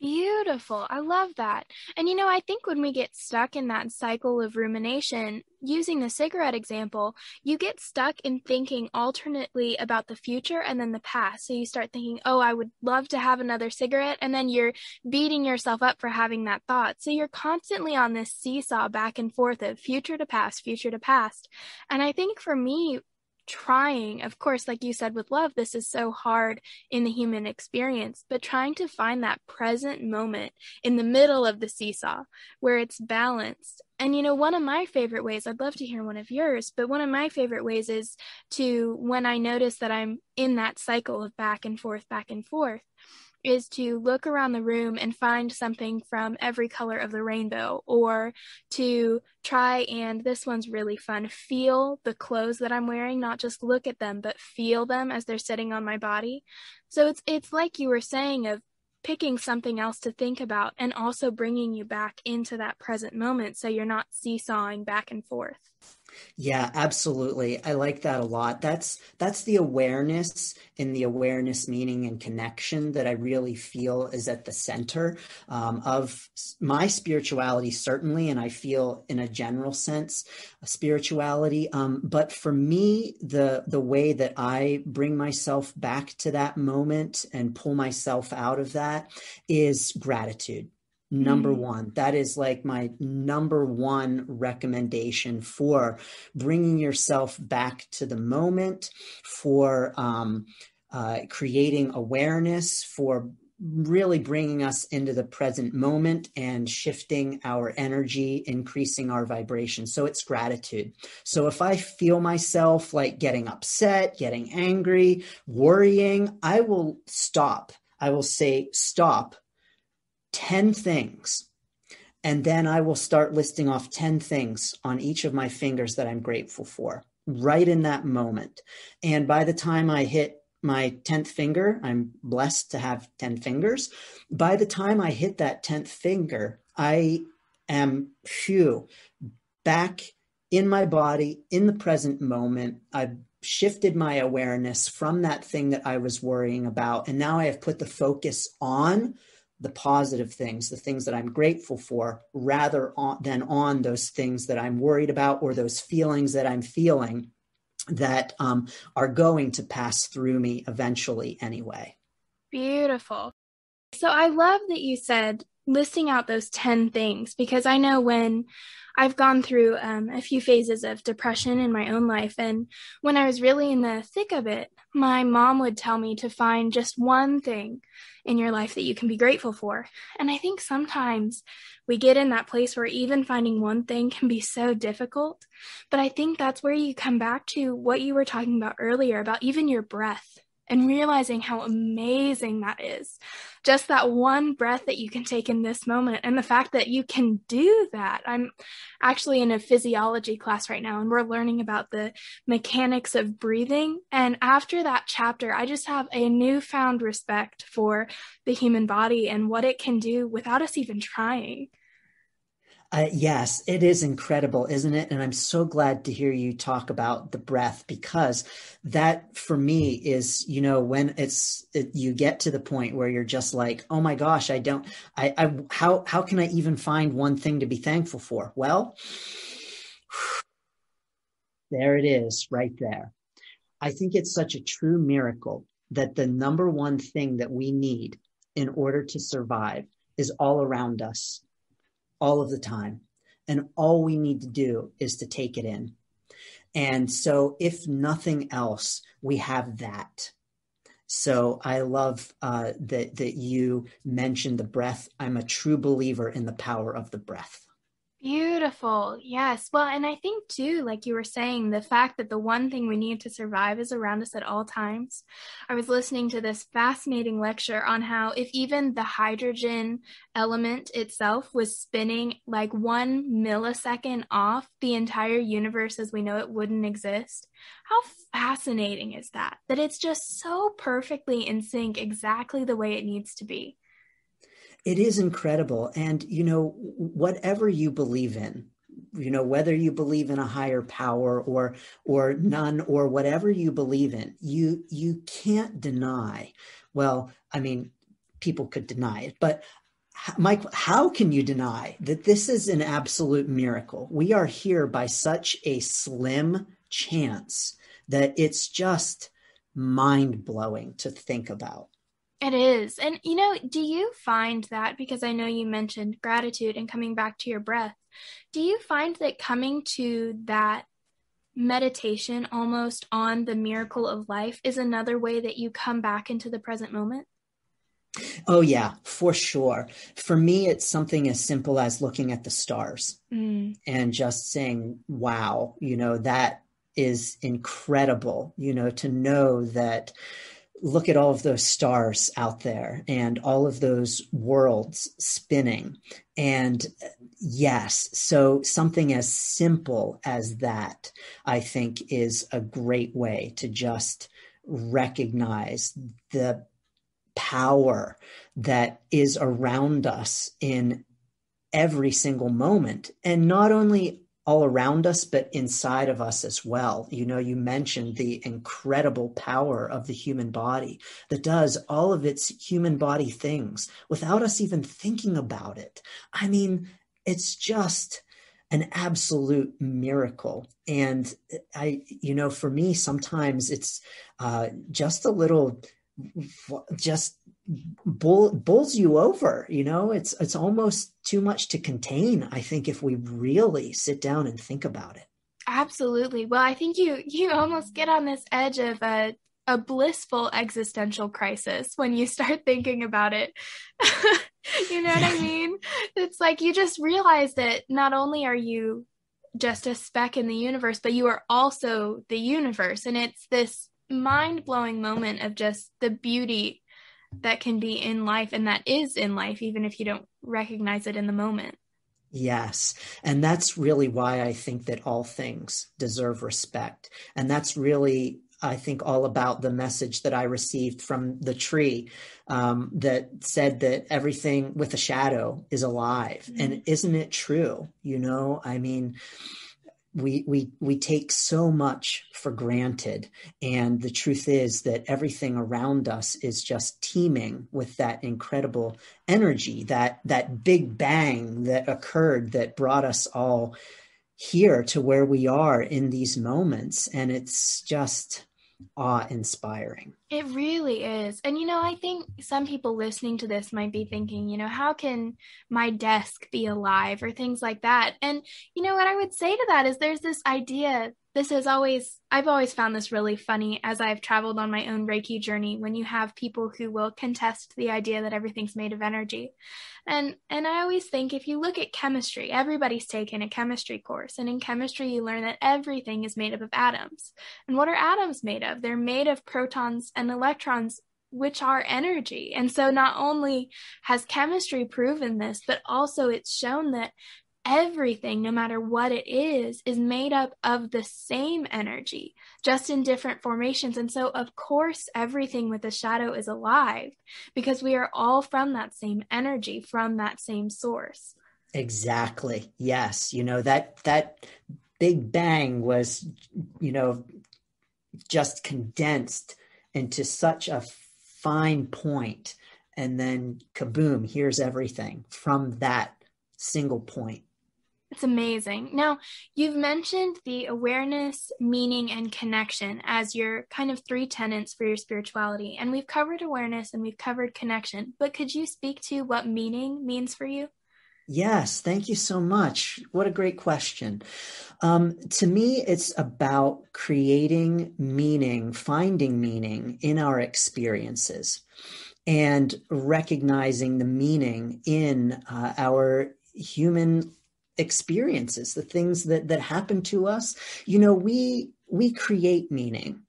Speaker 1: Beautiful. I love that. And you know, I think when we get stuck in that cycle of rumination, using the cigarette example, you get stuck in thinking alternately about the future and then the past. So you start thinking, oh, I would love to have another cigarette. And then you're beating yourself up for having that thought. So you're constantly on this seesaw back and forth of future to past, future to past. And I think for me, trying, of course, like you said with love, this is so hard in the human experience, but trying to find that present moment in the middle of the seesaw where it's balanced. And you know, one of my favorite ways, I'd love to hear one of yours, but one of my favorite ways is to when I notice that I'm in that cycle of back and forth, back and forth, is to look around the room and find something from every color of the rainbow, or to try and this one's really fun feel the clothes that I'm wearing, not just look at them, but feel them as they're sitting on my body. So it's it's like you were saying of picking something else to think about and also bringing you back into that present moment so you're not seesawing back and forth.
Speaker 2: Yeah, absolutely. I like that a lot. That's that's the awareness in the awareness meaning and connection that I really feel is at the center um, of my spirituality, certainly, and I feel in a general sense, spirituality. Um, but for me, the the way that I bring myself back to that moment and pull myself out of that is gratitude number mm. one that is like my number one recommendation for bringing yourself back to the moment for um, uh, creating awareness for really bringing us into the present moment and shifting our energy increasing our vibration. So it's gratitude. So if i feel myself like getting upset getting angry worrying i will stop. I will say stop 10 things. And then I will start listing off 10 things on each of my fingers that I'm grateful for right in that moment. And by the time I hit my 10th finger, I'm blessed to have 10 fingers. By the time I hit that 10th finger, I am, phew, back in my body in the present moment. I've shifted my awareness from that thing that I was worrying about. And now I have put the focus on the positive things, the things that I'm grateful for, rather on, than on those things that I'm worried about or those feelings that I'm feeling that um, are going to pass through me eventually anyway.
Speaker 1: Beautiful. So I love that you said listing out those 10 things because I know when I've gone through um, a few phases of depression in my own life. And when I was really in the thick of it, my mom would tell me to find just one thing in your life that you can be grateful for. And I think sometimes we get in that place where even finding one thing can be so difficult. But I think that's where you come back to what you were talking about earlier about even your breath and realizing how amazing that is. Just that one breath that you can take in this moment and the fact that you can do that. I'm actually in a physiology class right now and we're learning about the mechanics of breathing. And after that chapter, I just have a newfound respect for the human body and what it can do without us even trying.
Speaker 2: Uh, yes, it is incredible, isn't it? And I'm so glad to hear you talk about the breath because that for me is, you know, when it's it, you get to the point where you're just like, oh my gosh, I don't, I, I, how how can I even find one thing to be thankful for? Well, there it is, right there. I think it's such a true miracle that the number one thing that we need in order to survive is all around us all of the time. And all we need to do is to take it in. And so, if nothing else, we have that. So I love uh, that that you mentioned the breath. I'm a true believer in the power of the breath.
Speaker 1: Beautiful. Yes. Well, and I think too, like you were saying, the fact that the one thing we need to survive is around us at all times. I was listening to this fascinating lecture on how if even the hydrogen element itself was spinning like one millisecond off, the entire universe as we know it wouldn't exist. How fascinating is that? That it's just so perfectly in sync, exactly the way it needs to be.
Speaker 2: It is incredible. And, you know, whatever you believe in, you know whether you believe in a higher power or or none or whatever you believe in you you can't deny well i mean people could deny it but Mike, how can you deny that this is an absolute miracle? We are here by such a slim chance that it's just mind blowing to think about.
Speaker 1: It is. And, you know, do you find that, because I know you mentioned gratitude and coming back to your breath, do you find that coming to that meditation almost on the miracle of life is another way that you come back into the present moment?
Speaker 2: Oh, yeah, for sure. For me, it's something as simple as looking at the stars mm. and just saying, wow, you know, that is incredible, you know, to know that look at all of those stars out there and all of those worlds spinning. And yes, so something as simple as that, I think, is a great way to just recognize the power that is around us in every single moment. And not only all around us, but inside of us as well. You know, you mentioned the incredible power of the human body that does all of its human body things without us even thinking about it. I mean, it's just an absolute miracle. And I, you know, for me, sometimes it's uh, just a little, just bull, bulls you over you know? It's it's almost too much to contain i think if we really sit down and think about it.
Speaker 1: Absolutely. Well i think you you almost get on this edge of a a blissful existential crisis when you start thinking about it. You know what i mean? It's like you just realize that not only are you just a speck in the universe but you are also the universe. And it's this mind-blowing moment of just the beauty that can be in life and that is in life, even if you don't recognize it in the moment.
Speaker 2: Yes. And that's really why I think that all things deserve respect. And that's really, I think, all about the message that I received from the tree um, that said that everything with a shadow is alive. Mm-hmm. And isn't it true? You know, I mean, we we we take so much for granted. And the truth is that everything around us is just teeming with that incredible energy that that big bang that occurred that brought us all here to where we are in these moments. And it's just awe inspiring.
Speaker 1: It really is. And you know, I think some people listening to this might be thinking, you know, how can my desk be alive or things like that? And you know, what I would say to that is there's this idea this is always I've always found this really funny as I've traveled on my own Reiki journey when you have people who will contest the idea that everything's made of energy. And and I always think if you look at chemistry, everybody's taken a chemistry course and in chemistry you learn that everything is made up of atoms. And what are atoms made of? They're made of protons and electrons which are energy. And so not only has chemistry proven this, but also it's shown that everything, no matter what it is, is made up of the same energy, just in different formations. And so, of course, everything with a shadow is alive because we are all from that same energy, from that same source.
Speaker 2: Exactly. Yes. You know, that, that big bang was, you know, just condensed into such a fine point and then kaboom here's everything from that single point
Speaker 1: it's amazing. Now, you've mentioned the awareness, meaning, and connection as your kind of three tenets for your spirituality. And we've covered awareness and we've covered connection. But could you speak to what meaning means for you?
Speaker 2: Yes, thank you so much. What a great question. Um, to me, it's about creating meaning, finding meaning in our experiences, and recognizing the meaning in uh, our human experiences, the things that that happen to us. You know, we we create meaning.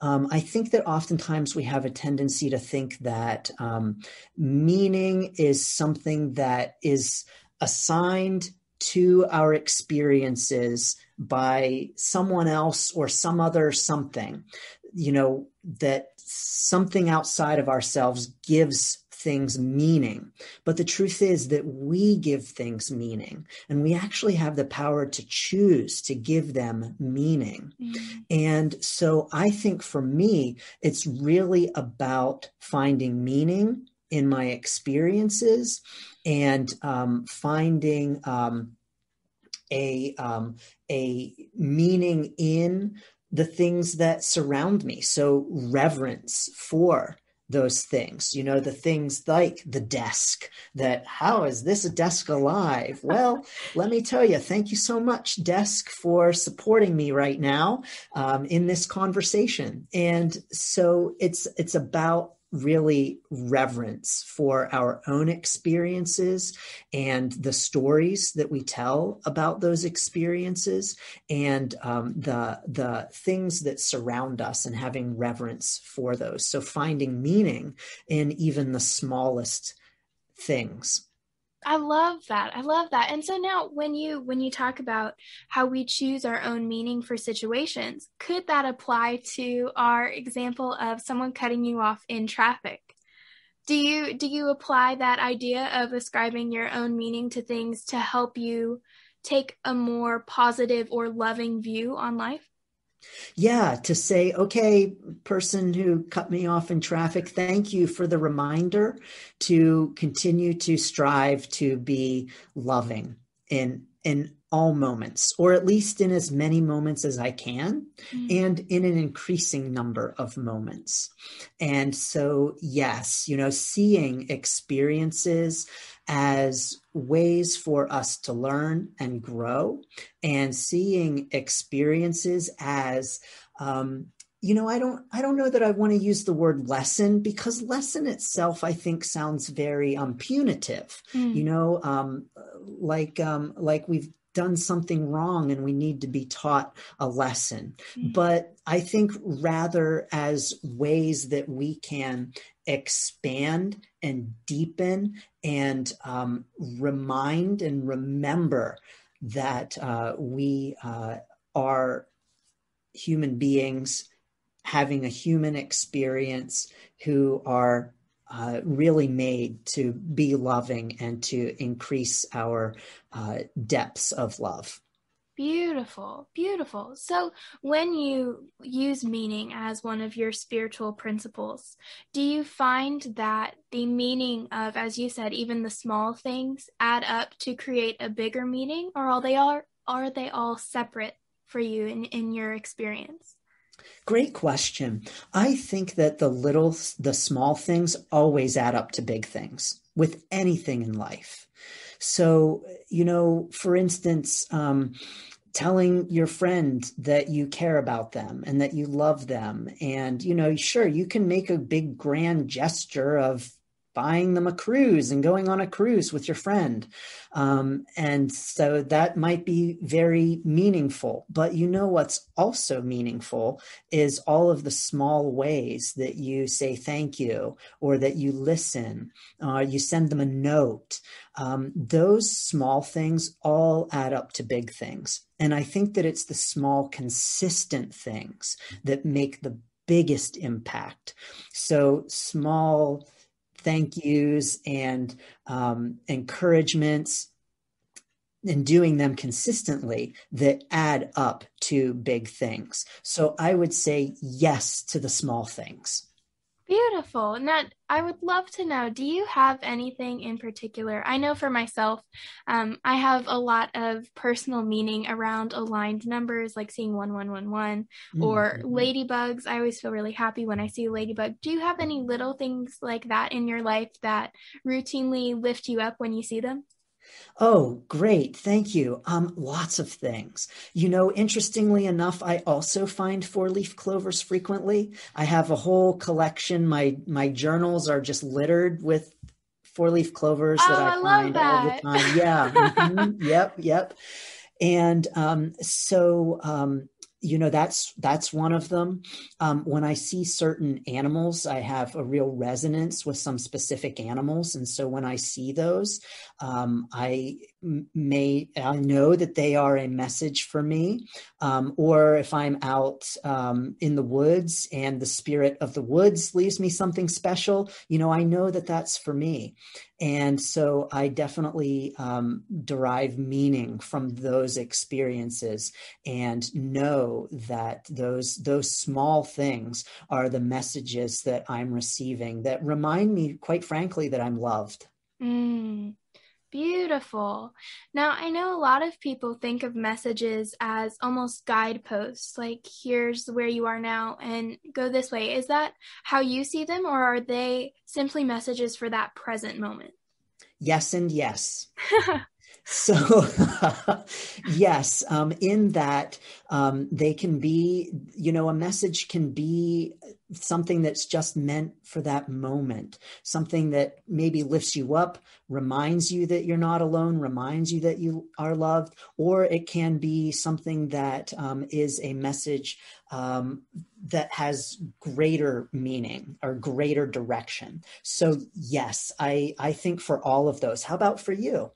Speaker 2: Um, I think that oftentimes we have a tendency to think that um, meaning is something that is assigned to our experiences by someone else or some other something. You know, that something outside of ourselves gives things meaning. But the truth is that we give things meaning and we actually have the power to choose to give them meaning. Mm-hmm. And so I think for me, it's really about finding meaning in my experiences and um, finding um, a um, a meaning in the things that surround me. So reverence for those things, you know, the things like the desk that how is this a desk alive? Well, let me tell you, thank you so much, desk, for supporting me right now um, in this conversation. And so it's it's about really reverence for our own experiences and the stories that we tell about those experiences and um, the the things that surround us and having reverence for those. So finding meaning in even the smallest things
Speaker 1: I love that. I love that. And so now when you when you talk about how we choose our own meaning for situations, could that apply to our example of someone cutting you off in traffic? Do you do you apply that idea of ascribing your own meaning to things to help you take a more positive or loving view on life?
Speaker 2: Yeah, to say, okay, person who cut me off in traffic, thank you for the reminder to continue to strive to be loving in in all moments, or at least in as many moments as I can, mm-hmm. and in an increasing number of moments. And so, yes, you know, seeing experiences as ways for us to learn and grow, and seeing experiences as um, you know i don't i don't know that i want to use the word lesson because lesson itself i think sounds very um, punitive mm. you know um, like um, like we've done something wrong and we need to be taught a lesson. Mm-hmm. But I think rather as ways that we can expand and deepen and um, remind and remember that uh, we uh, are human beings having a human experience who are uh, really made to be loving and to increase our uh, depths of love.
Speaker 1: Beautiful, beautiful. So, when you use meaning as one of your spiritual principles, do you find that the meaning of, as you said, even the small things add up to create a bigger meaning, or are they all are they all separate for you in, in your experience?
Speaker 2: Great question. I think that the little, the small things always add up to big things with anything in life. So, you know, for instance, um, telling your friend that you care about them and that you love them. And, you know, sure, you can make a big grand gesture of buying them a cruise and going on a cruise with your friend. Um, and so that might be very meaningful. But you know what's also meaningful is all of the small ways that you say thank you or that you listen, or uh, you send them a note. Um, those small things all add up to big things. And I think that it's the small, consistent things that make the biggest impact. So small, thank yous and um, encouragements and doing them consistently that add up to big things. So I would say yes to the small things.
Speaker 1: Beautiful. Now, I would love to know do you have anything in particular? I know for myself, um, I have a lot of personal meaning around aligned numbers, like seeing 1111 mm-hmm. or ladybugs. I always feel really happy when I see a ladybug. Do you have any little things like that in your life that routinely lift you up when you see them?
Speaker 2: Oh, great. Thank you. Um, lots of things. You know, interestingly enough, I also find four leaf clovers frequently. I have a whole collection. My my journals are just littered with four leaf clovers
Speaker 1: oh,
Speaker 2: that
Speaker 1: I,
Speaker 2: I find
Speaker 1: that.
Speaker 2: all the time. Yeah. mm-hmm. yep. Yep. And um, so um, you know that's that's one of them um, when i see certain animals i have a real resonance with some specific animals and so when i see those um, i may I know that they are a message for me, um, or if I'm out um, in the woods and the spirit of the woods leaves me something special, you know, I know that that's for me, and so I definitely um, derive meaning from those experiences and know that those those small things are the messages that I'm receiving that remind me, quite frankly, that I'm loved.
Speaker 1: Mm. Beautiful. Now, I know a lot of people think of messages as almost guideposts, like here's where you are now and go this way. Is that how you see them, or are they simply messages for that present moment?
Speaker 2: Yes, and yes. So, yes, um, in that um, they can be, you know, a message can be something that's just meant for that moment, something that maybe lifts you up, reminds you that you're not alone, reminds you that you are loved, or it can be something that um, is a message um, that has greater meaning or greater direction. So, yes, I, I think for all of those. How about for you?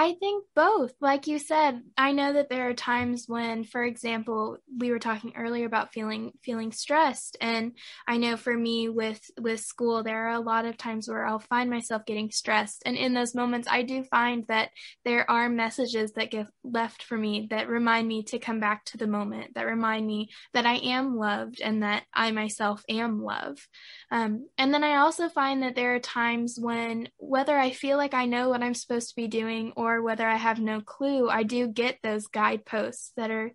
Speaker 1: I think both. Like you said, I know that there are times when, for example, we were talking earlier about feeling feeling stressed, and I know for me with with school, there are a lot of times where I'll find myself getting stressed, and in those moments, I do find that there are messages that get left for me that remind me to come back to the moment, that remind me that I am loved and that I myself am love. Um, and then I also find that there are times when, whether I feel like I know what I'm supposed to be doing or or whether I have no clue, I do get those guideposts that are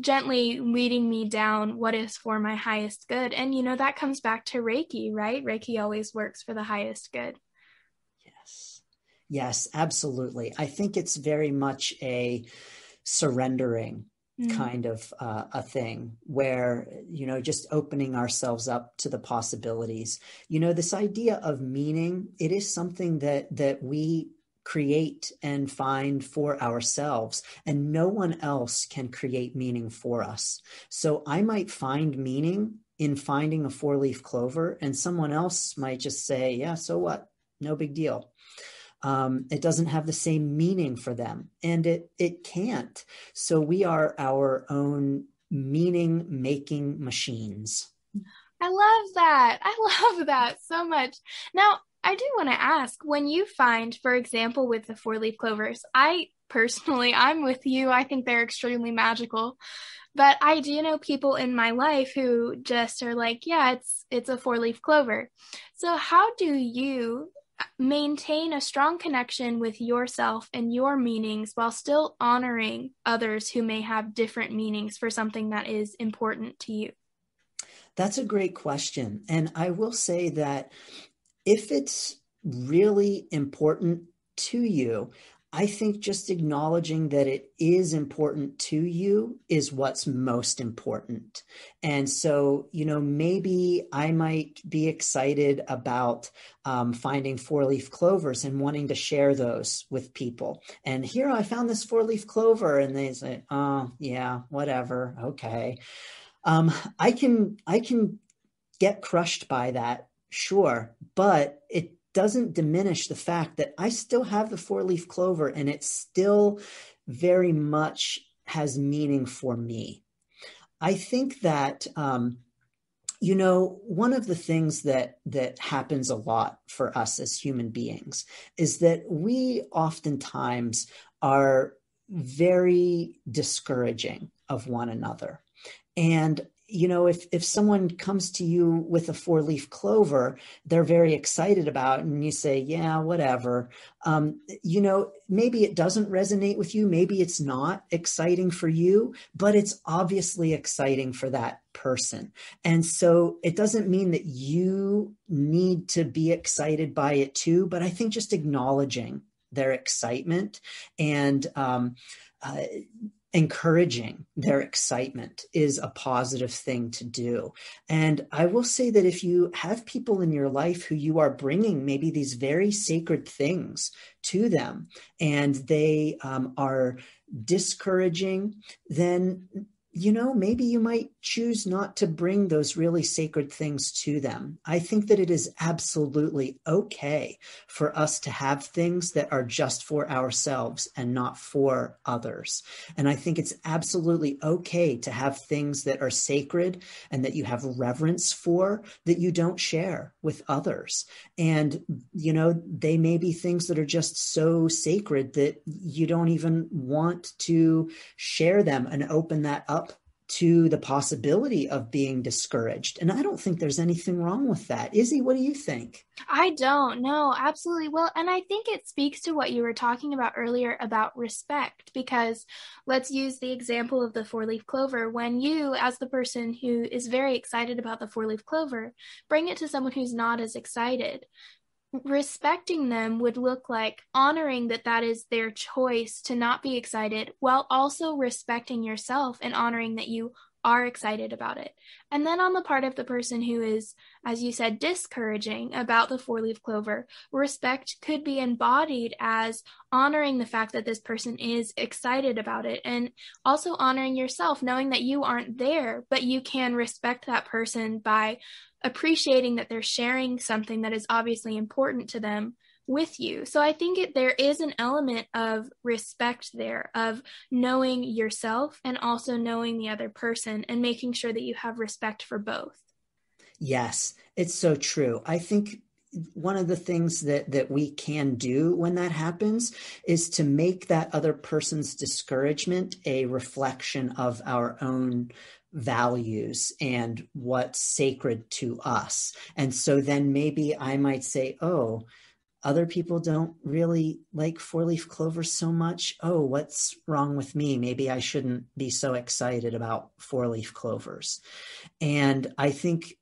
Speaker 1: gently leading me down what is for my highest good. And, you know, that comes back to Reiki, right? Reiki always works for the highest good.
Speaker 2: Yes. Yes, absolutely. I think it's very much a surrendering mm. kind of uh, a thing where you know just opening ourselves up to the possibilities you know this idea of meaning it is something that that we create and find for ourselves, and no one else can create meaning for us. So I might find meaning in finding a four leaf clover, and someone else might just say, Yeah, so what? No big deal. Um, it doesn't have the same meaning for them, and it it can't. So we are our own meaning making machines.
Speaker 1: I love that. I love that so much. Now, I do want to ask when you find, for example, with the four leaf clovers, I personally, I'm with you. I think they're extremely magical. But I do know people in my life who just are like, yeah, it's it's a four leaf clover. So how do you uh, maintain a strong connection with yourself and your meanings while still honoring others who may have different meanings for something that is important to you?
Speaker 2: That's a great question. And I will say that if it's really important to you, I think just acknowledging that it is important to you is what's most important. And so, you know, maybe I might be excited about um, finding four leaf clovers and wanting to share those with people. And here I found this four leaf clover, and they say, oh, yeah, whatever. Okay. Um, I can, I can get crushed by that Sure, but it doesn't diminish the fact that I still have the four leaf clover and it still very much has meaning for me. I think that, um, you know, one of the things that that happens a lot for us as human beings is that we oftentimes are very discouraging of one another. And you know if if someone comes to you with a four leaf clover they're very excited about and you say yeah whatever. Um, you know maybe it doesn't resonate with you maybe it's not exciting for you but it's obviously exciting for that person. And so it doesn't mean that you need to be excited by it too but i think just acknowledging their excitement and um, uh, encouraging their excitement is a positive thing to do. And I will say that if you have people in your life who you are bringing maybe these very sacred things to them and they um, are discouraging, then you know, maybe you might choose not to bring those really sacred things to them. I think that it is absolutely okay for us to have things that are just for ourselves and not for others. And I think it's absolutely okay to have things that are sacred and that you have reverence for that you don't share with others. And, you know, they may be things that are just so sacred that you don't even want to share them and open that up to the possibility of being discouraged. And I don't think there's anything wrong with that. Izzy, what do you think?
Speaker 1: I don't. No, absolutely. Well, and I think it speaks to what you were talking about earlier about respect, because let's use the example of the four leaf clover. When you, as the person who is very excited about the four leaf clover, bring it to someone who's not as excited, respecting them would look like honoring that that is their choice to not be excited while also respecting yourself and honoring that you are excited about it. And then on the part of the person who is, as you said, discouraging about the four leaf clover, respect could be embodied as honoring the fact that this person is excited about it and also honoring yourself, knowing that you aren't there, but you can respect that person by appreciating that they're sharing something that is obviously important to them with you. So I think it, there is an element of respect there, of knowing yourself and also knowing the other person and making sure that you have respect for both.
Speaker 2: Yes, it's so true. I think one of the things that that we can do when that happens is to make that other person's discouragement a reflection of our own values and what's sacred to us. And so then maybe I might say, oh, other people don't really like four leaf clover so much. Oh, what's wrong with me? Maybe I shouldn't be so excited about four leaf clovers. And I think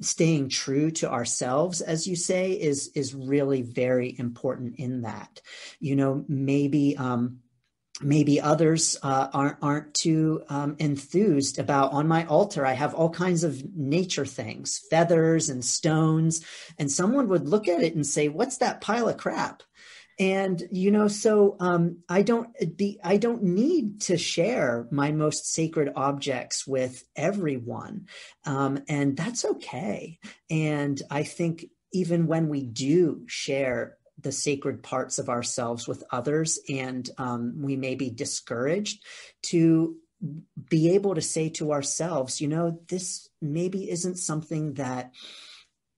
Speaker 2: staying true to ourselves as you say is is really very important in that. You know maybe um maybe others uh, aren't aren't too um, enthused about on my altar i have all kinds of nature things feathers and stones. And someone would look at it and say what's that pile of crap and you know so um, i don't be i don't need to share my most sacred objects with everyone. Um, and that's okay. And i think even when we do share the sacred parts of ourselves with others and um, we may be discouraged to be able to say to ourselves you know this maybe isn't something that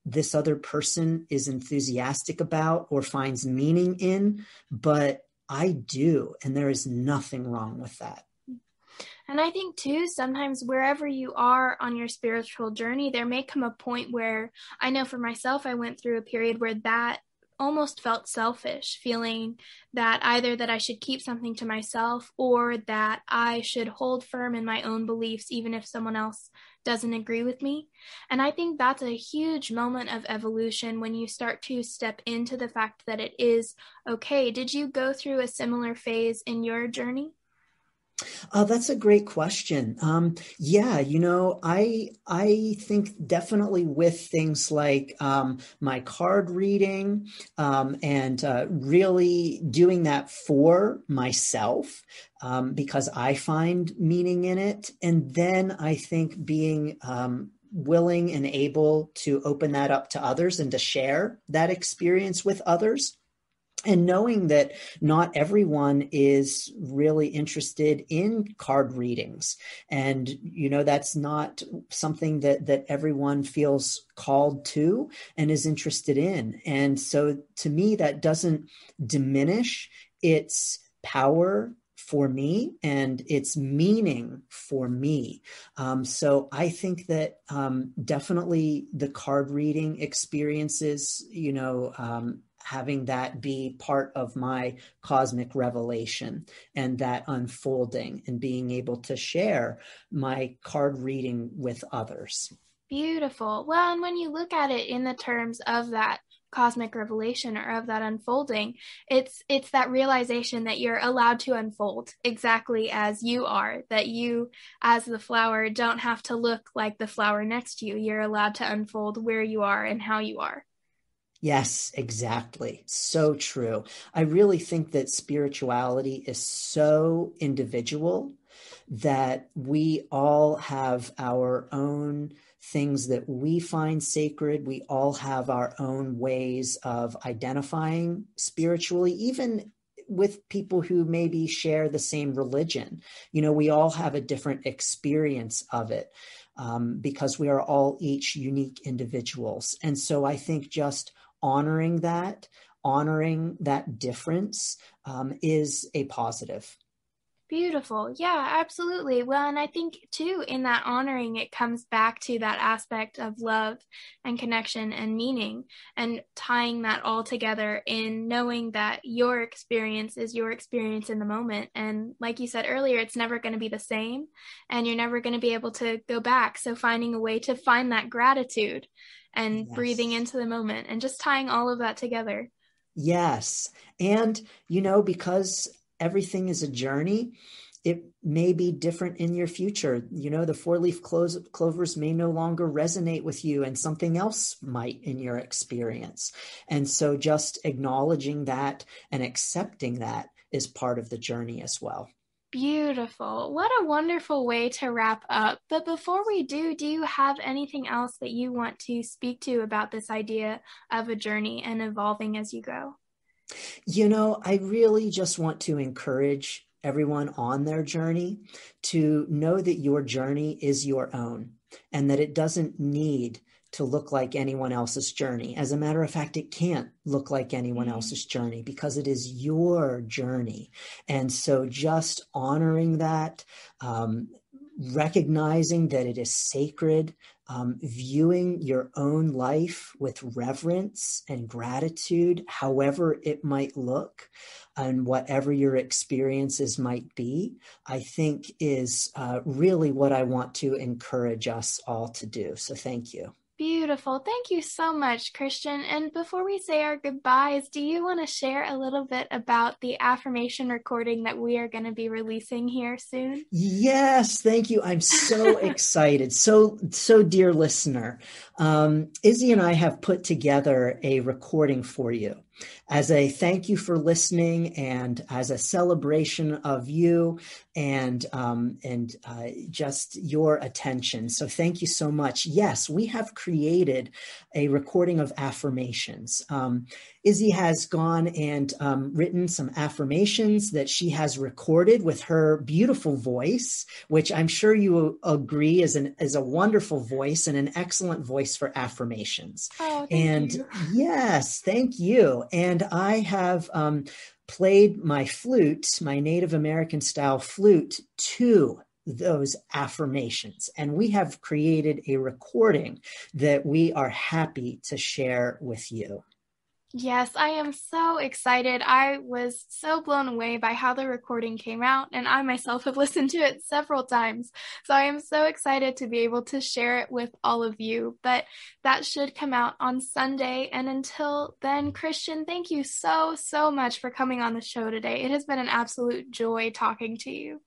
Speaker 2: this other person is enthusiastic about or finds meaning in but i do and there is nothing wrong with that.
Speaker 1: And I think too, sometimes wherever you are on your spiritual journey, there may come a point where I know for myself, I went through a period where that almost felt selfish, feeling that either that I should keep something to myself or that I should hold firm in my own beliefs even if someone else doesn't agree with me. And I think that's a huge moment of evolution when you start to step into the fact that it is okay. Did you go through a similar phase in your journey?
Speaker 2: Uh, that's a great question. Um, yeah, you know, I I think definitely with things like um, my card reading um, and uh, really doing that for myself um, because I find meaning in it, and then I think being um, willing and able to open that up to others and to share that experience with others and knowing that not everyone is really interested in card readings and you know that's not something that that everyone feels called to and is interested in and so to me that doesn't diminish its power for me and its meaning for me. Um, so I think that um, definitely the card reading experiences, you know, um, having that be part of my cosmic revelation and that unfolding and being able to share my card reading with others.
Speaker 1: Beautiful. Well, and when you look at it in the terms of that cosmic revelation or of that unfolding it's it's that realization that you're allowed to unfold exactly as you are that you as the flower don't have to look like the flower next to you you're allowed to unfold where you are and how you are
Speaker 2: Yes, exactly. So true. I really think that spirituality is so individual that we all have our own things that we find sacred. We all have our own ways of identifying spiritually, even with people who maybe share the same religion. You know, we all have a different experience of it um, because we are all each unique individuals. And so I think just honoring that, honoring that difference um, is a positive.
Speaker 1: Beautiful. Yeah, absolutely. Well, and I think too, in that honoring, it comes back to that aspect of love and connection and meaning and tying that all together in knowing that your experience is your experience in the moment. And like you said earlier, it's never going to be the same and you're never going to be able to go back. So finding a way to find that gratitude and yes. breathing into the moment and just tying all of that together.
Speaker 2: Yes. And, you know, because everything is a journey it may be different in your future. You know, the four leaf clo- clovers may no longer resonate with you, and something else might in your experience. And so, just acknowledging that and accepting that is part of the journey as well.
Speaker 1: Beautiful. What a wonderful way to wrap up. But before we do, do you have anything else that you want to speak to about this idea of a journey and evolving as you go?
Speaker 2: You know, I really just want to encourage everyone on their journey to know that your journey is your own and that it doesn't need to look like anyone else's journey. As a matter of fact, it can't look like anyone mm-hmm. else's journey because it is your journey. And so just honoring that, um, recognizing that it is sacred, um, viewing your own life with reverence and gratitude, however it might look, and whatever your experiences might be, I think is uh, really what I want to encourage us all to do. So thank you.
Speaker 1: Beautiful. Thank you so much, Christian. And before we say our goodbyes, do you want to share a little bit about the affirmation recording that we are going to be releasing here soon?
Speaker 2: Yes, thank you. I'm so excited. So, so dear listener, um, Izzy and I have put together a recording for you as a thank you for listening and as a celebration of you and um, and uh, just your attention. So thank you so much. Yes, we have created a recording of affirmations. Um, Izzy has gone and um, written some affirmations that she has recorded with her beautiful voice, which I'm sure you agree is an is a wonderful voice and an excellent voice for affirmations.
Speaker 1: Oh,
Speaker 2: and
Speaker 1: you.
Speaker 2: yes, thank you. And I have um, played my flute, my Native American style flute, to those affirmations. And we have created a recording that we are happy to share with you.
Speaker 1: Yes, I am so excited. I was so blown away by how the recording came out, and I myself have listened to it several times. So I am so excited to be able to share it with all of you. But that should come out on Sunday. And until then, Christian, thank you so, so much for coming on the show today. It has been an absolute joy talking to you.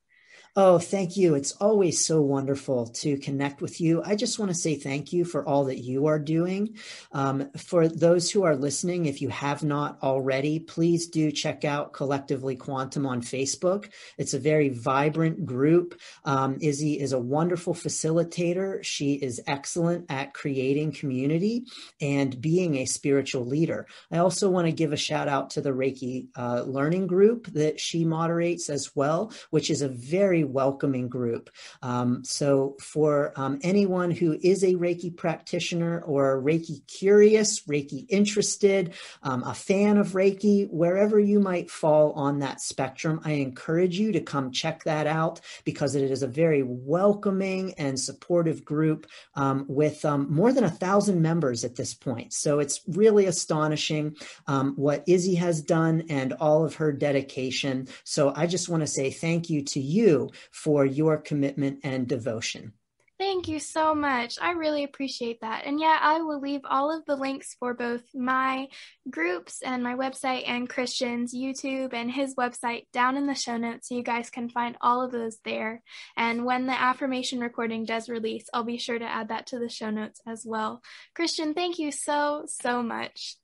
Speaker 2: Oh, thank you. It's always so wonderful to connect with you. I just want to say thank you for all that you are doing. Um, for those who are listening, if you have not already, please do check out Collectively Quantum on Facebook. It's a very vibrant group. Um, Izzy is a wonderful facilitator. She is excellent at creating community and being a spiritual leader. I also want to give a shout out to the Reiki uh, Learning Group that she moderates as well, which is a very welcoming group. Um, so, for um, anyone who is a Reiki practitioner or Reiki curious, Reiki interested, um, a fan of Reiki, wherever you might fall on that spectrum, I encourage you to come check that out because it is a very welcoming and supportive group um, with um, more than a thousand members at this point. So, it's really astonishing um, what Izzy has done and all of her dedication. So, I just want to say thank you to you for your commitment and devotion.
Speaker 1: Thank you so much. I really appreciate that. And yeah, I will leave all of the links for both my groups and my website and Christian's YouTube and his website down in the show notes so you guys can find all of those there. And when the affirmation recording does release, I'll be sure to add that to the show notes as well. Christian, thank you so, so much.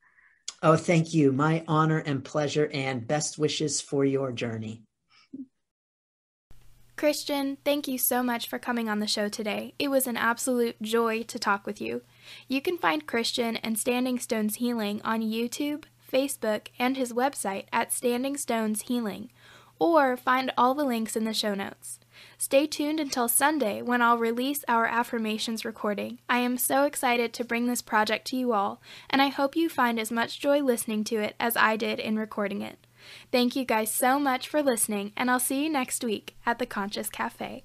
Speaker 2: Oh, thank you. My honor and pleasure, and best wishes for your journey.
Speaker 1: Christian, thank you so much for coming on the show today. It was an absolute joy to talk with you. You can find Christian and Standing Stones Healing on YouTube, Facebook, and his website at Standing Stones Healing, or find all the links in the show notes. Stay tuned until Sunday when I'll release our affirmations recording. I am so excited to bring this project to you all, and I hope you find as much joy listening to it as I did in recording it. Thank you guys so much for listening, and I'll see you next week at the Conscious Cafe.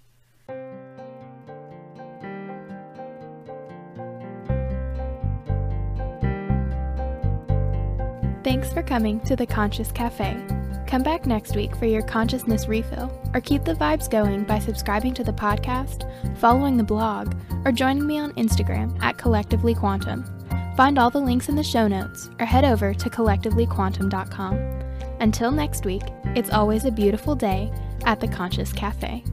Speaker 1: Thanks for coming to the Conscious Cafe. Come back next week for your consciousness refill, or keep the vibes going by subscribing to the podcast, following the blog, or joining me on Instagram at Collectively Quantum. Find all the links in the show notes, or head over to collectivelyquantum.com. Until next week, it's always a beautiful day at the Conscious Cafe.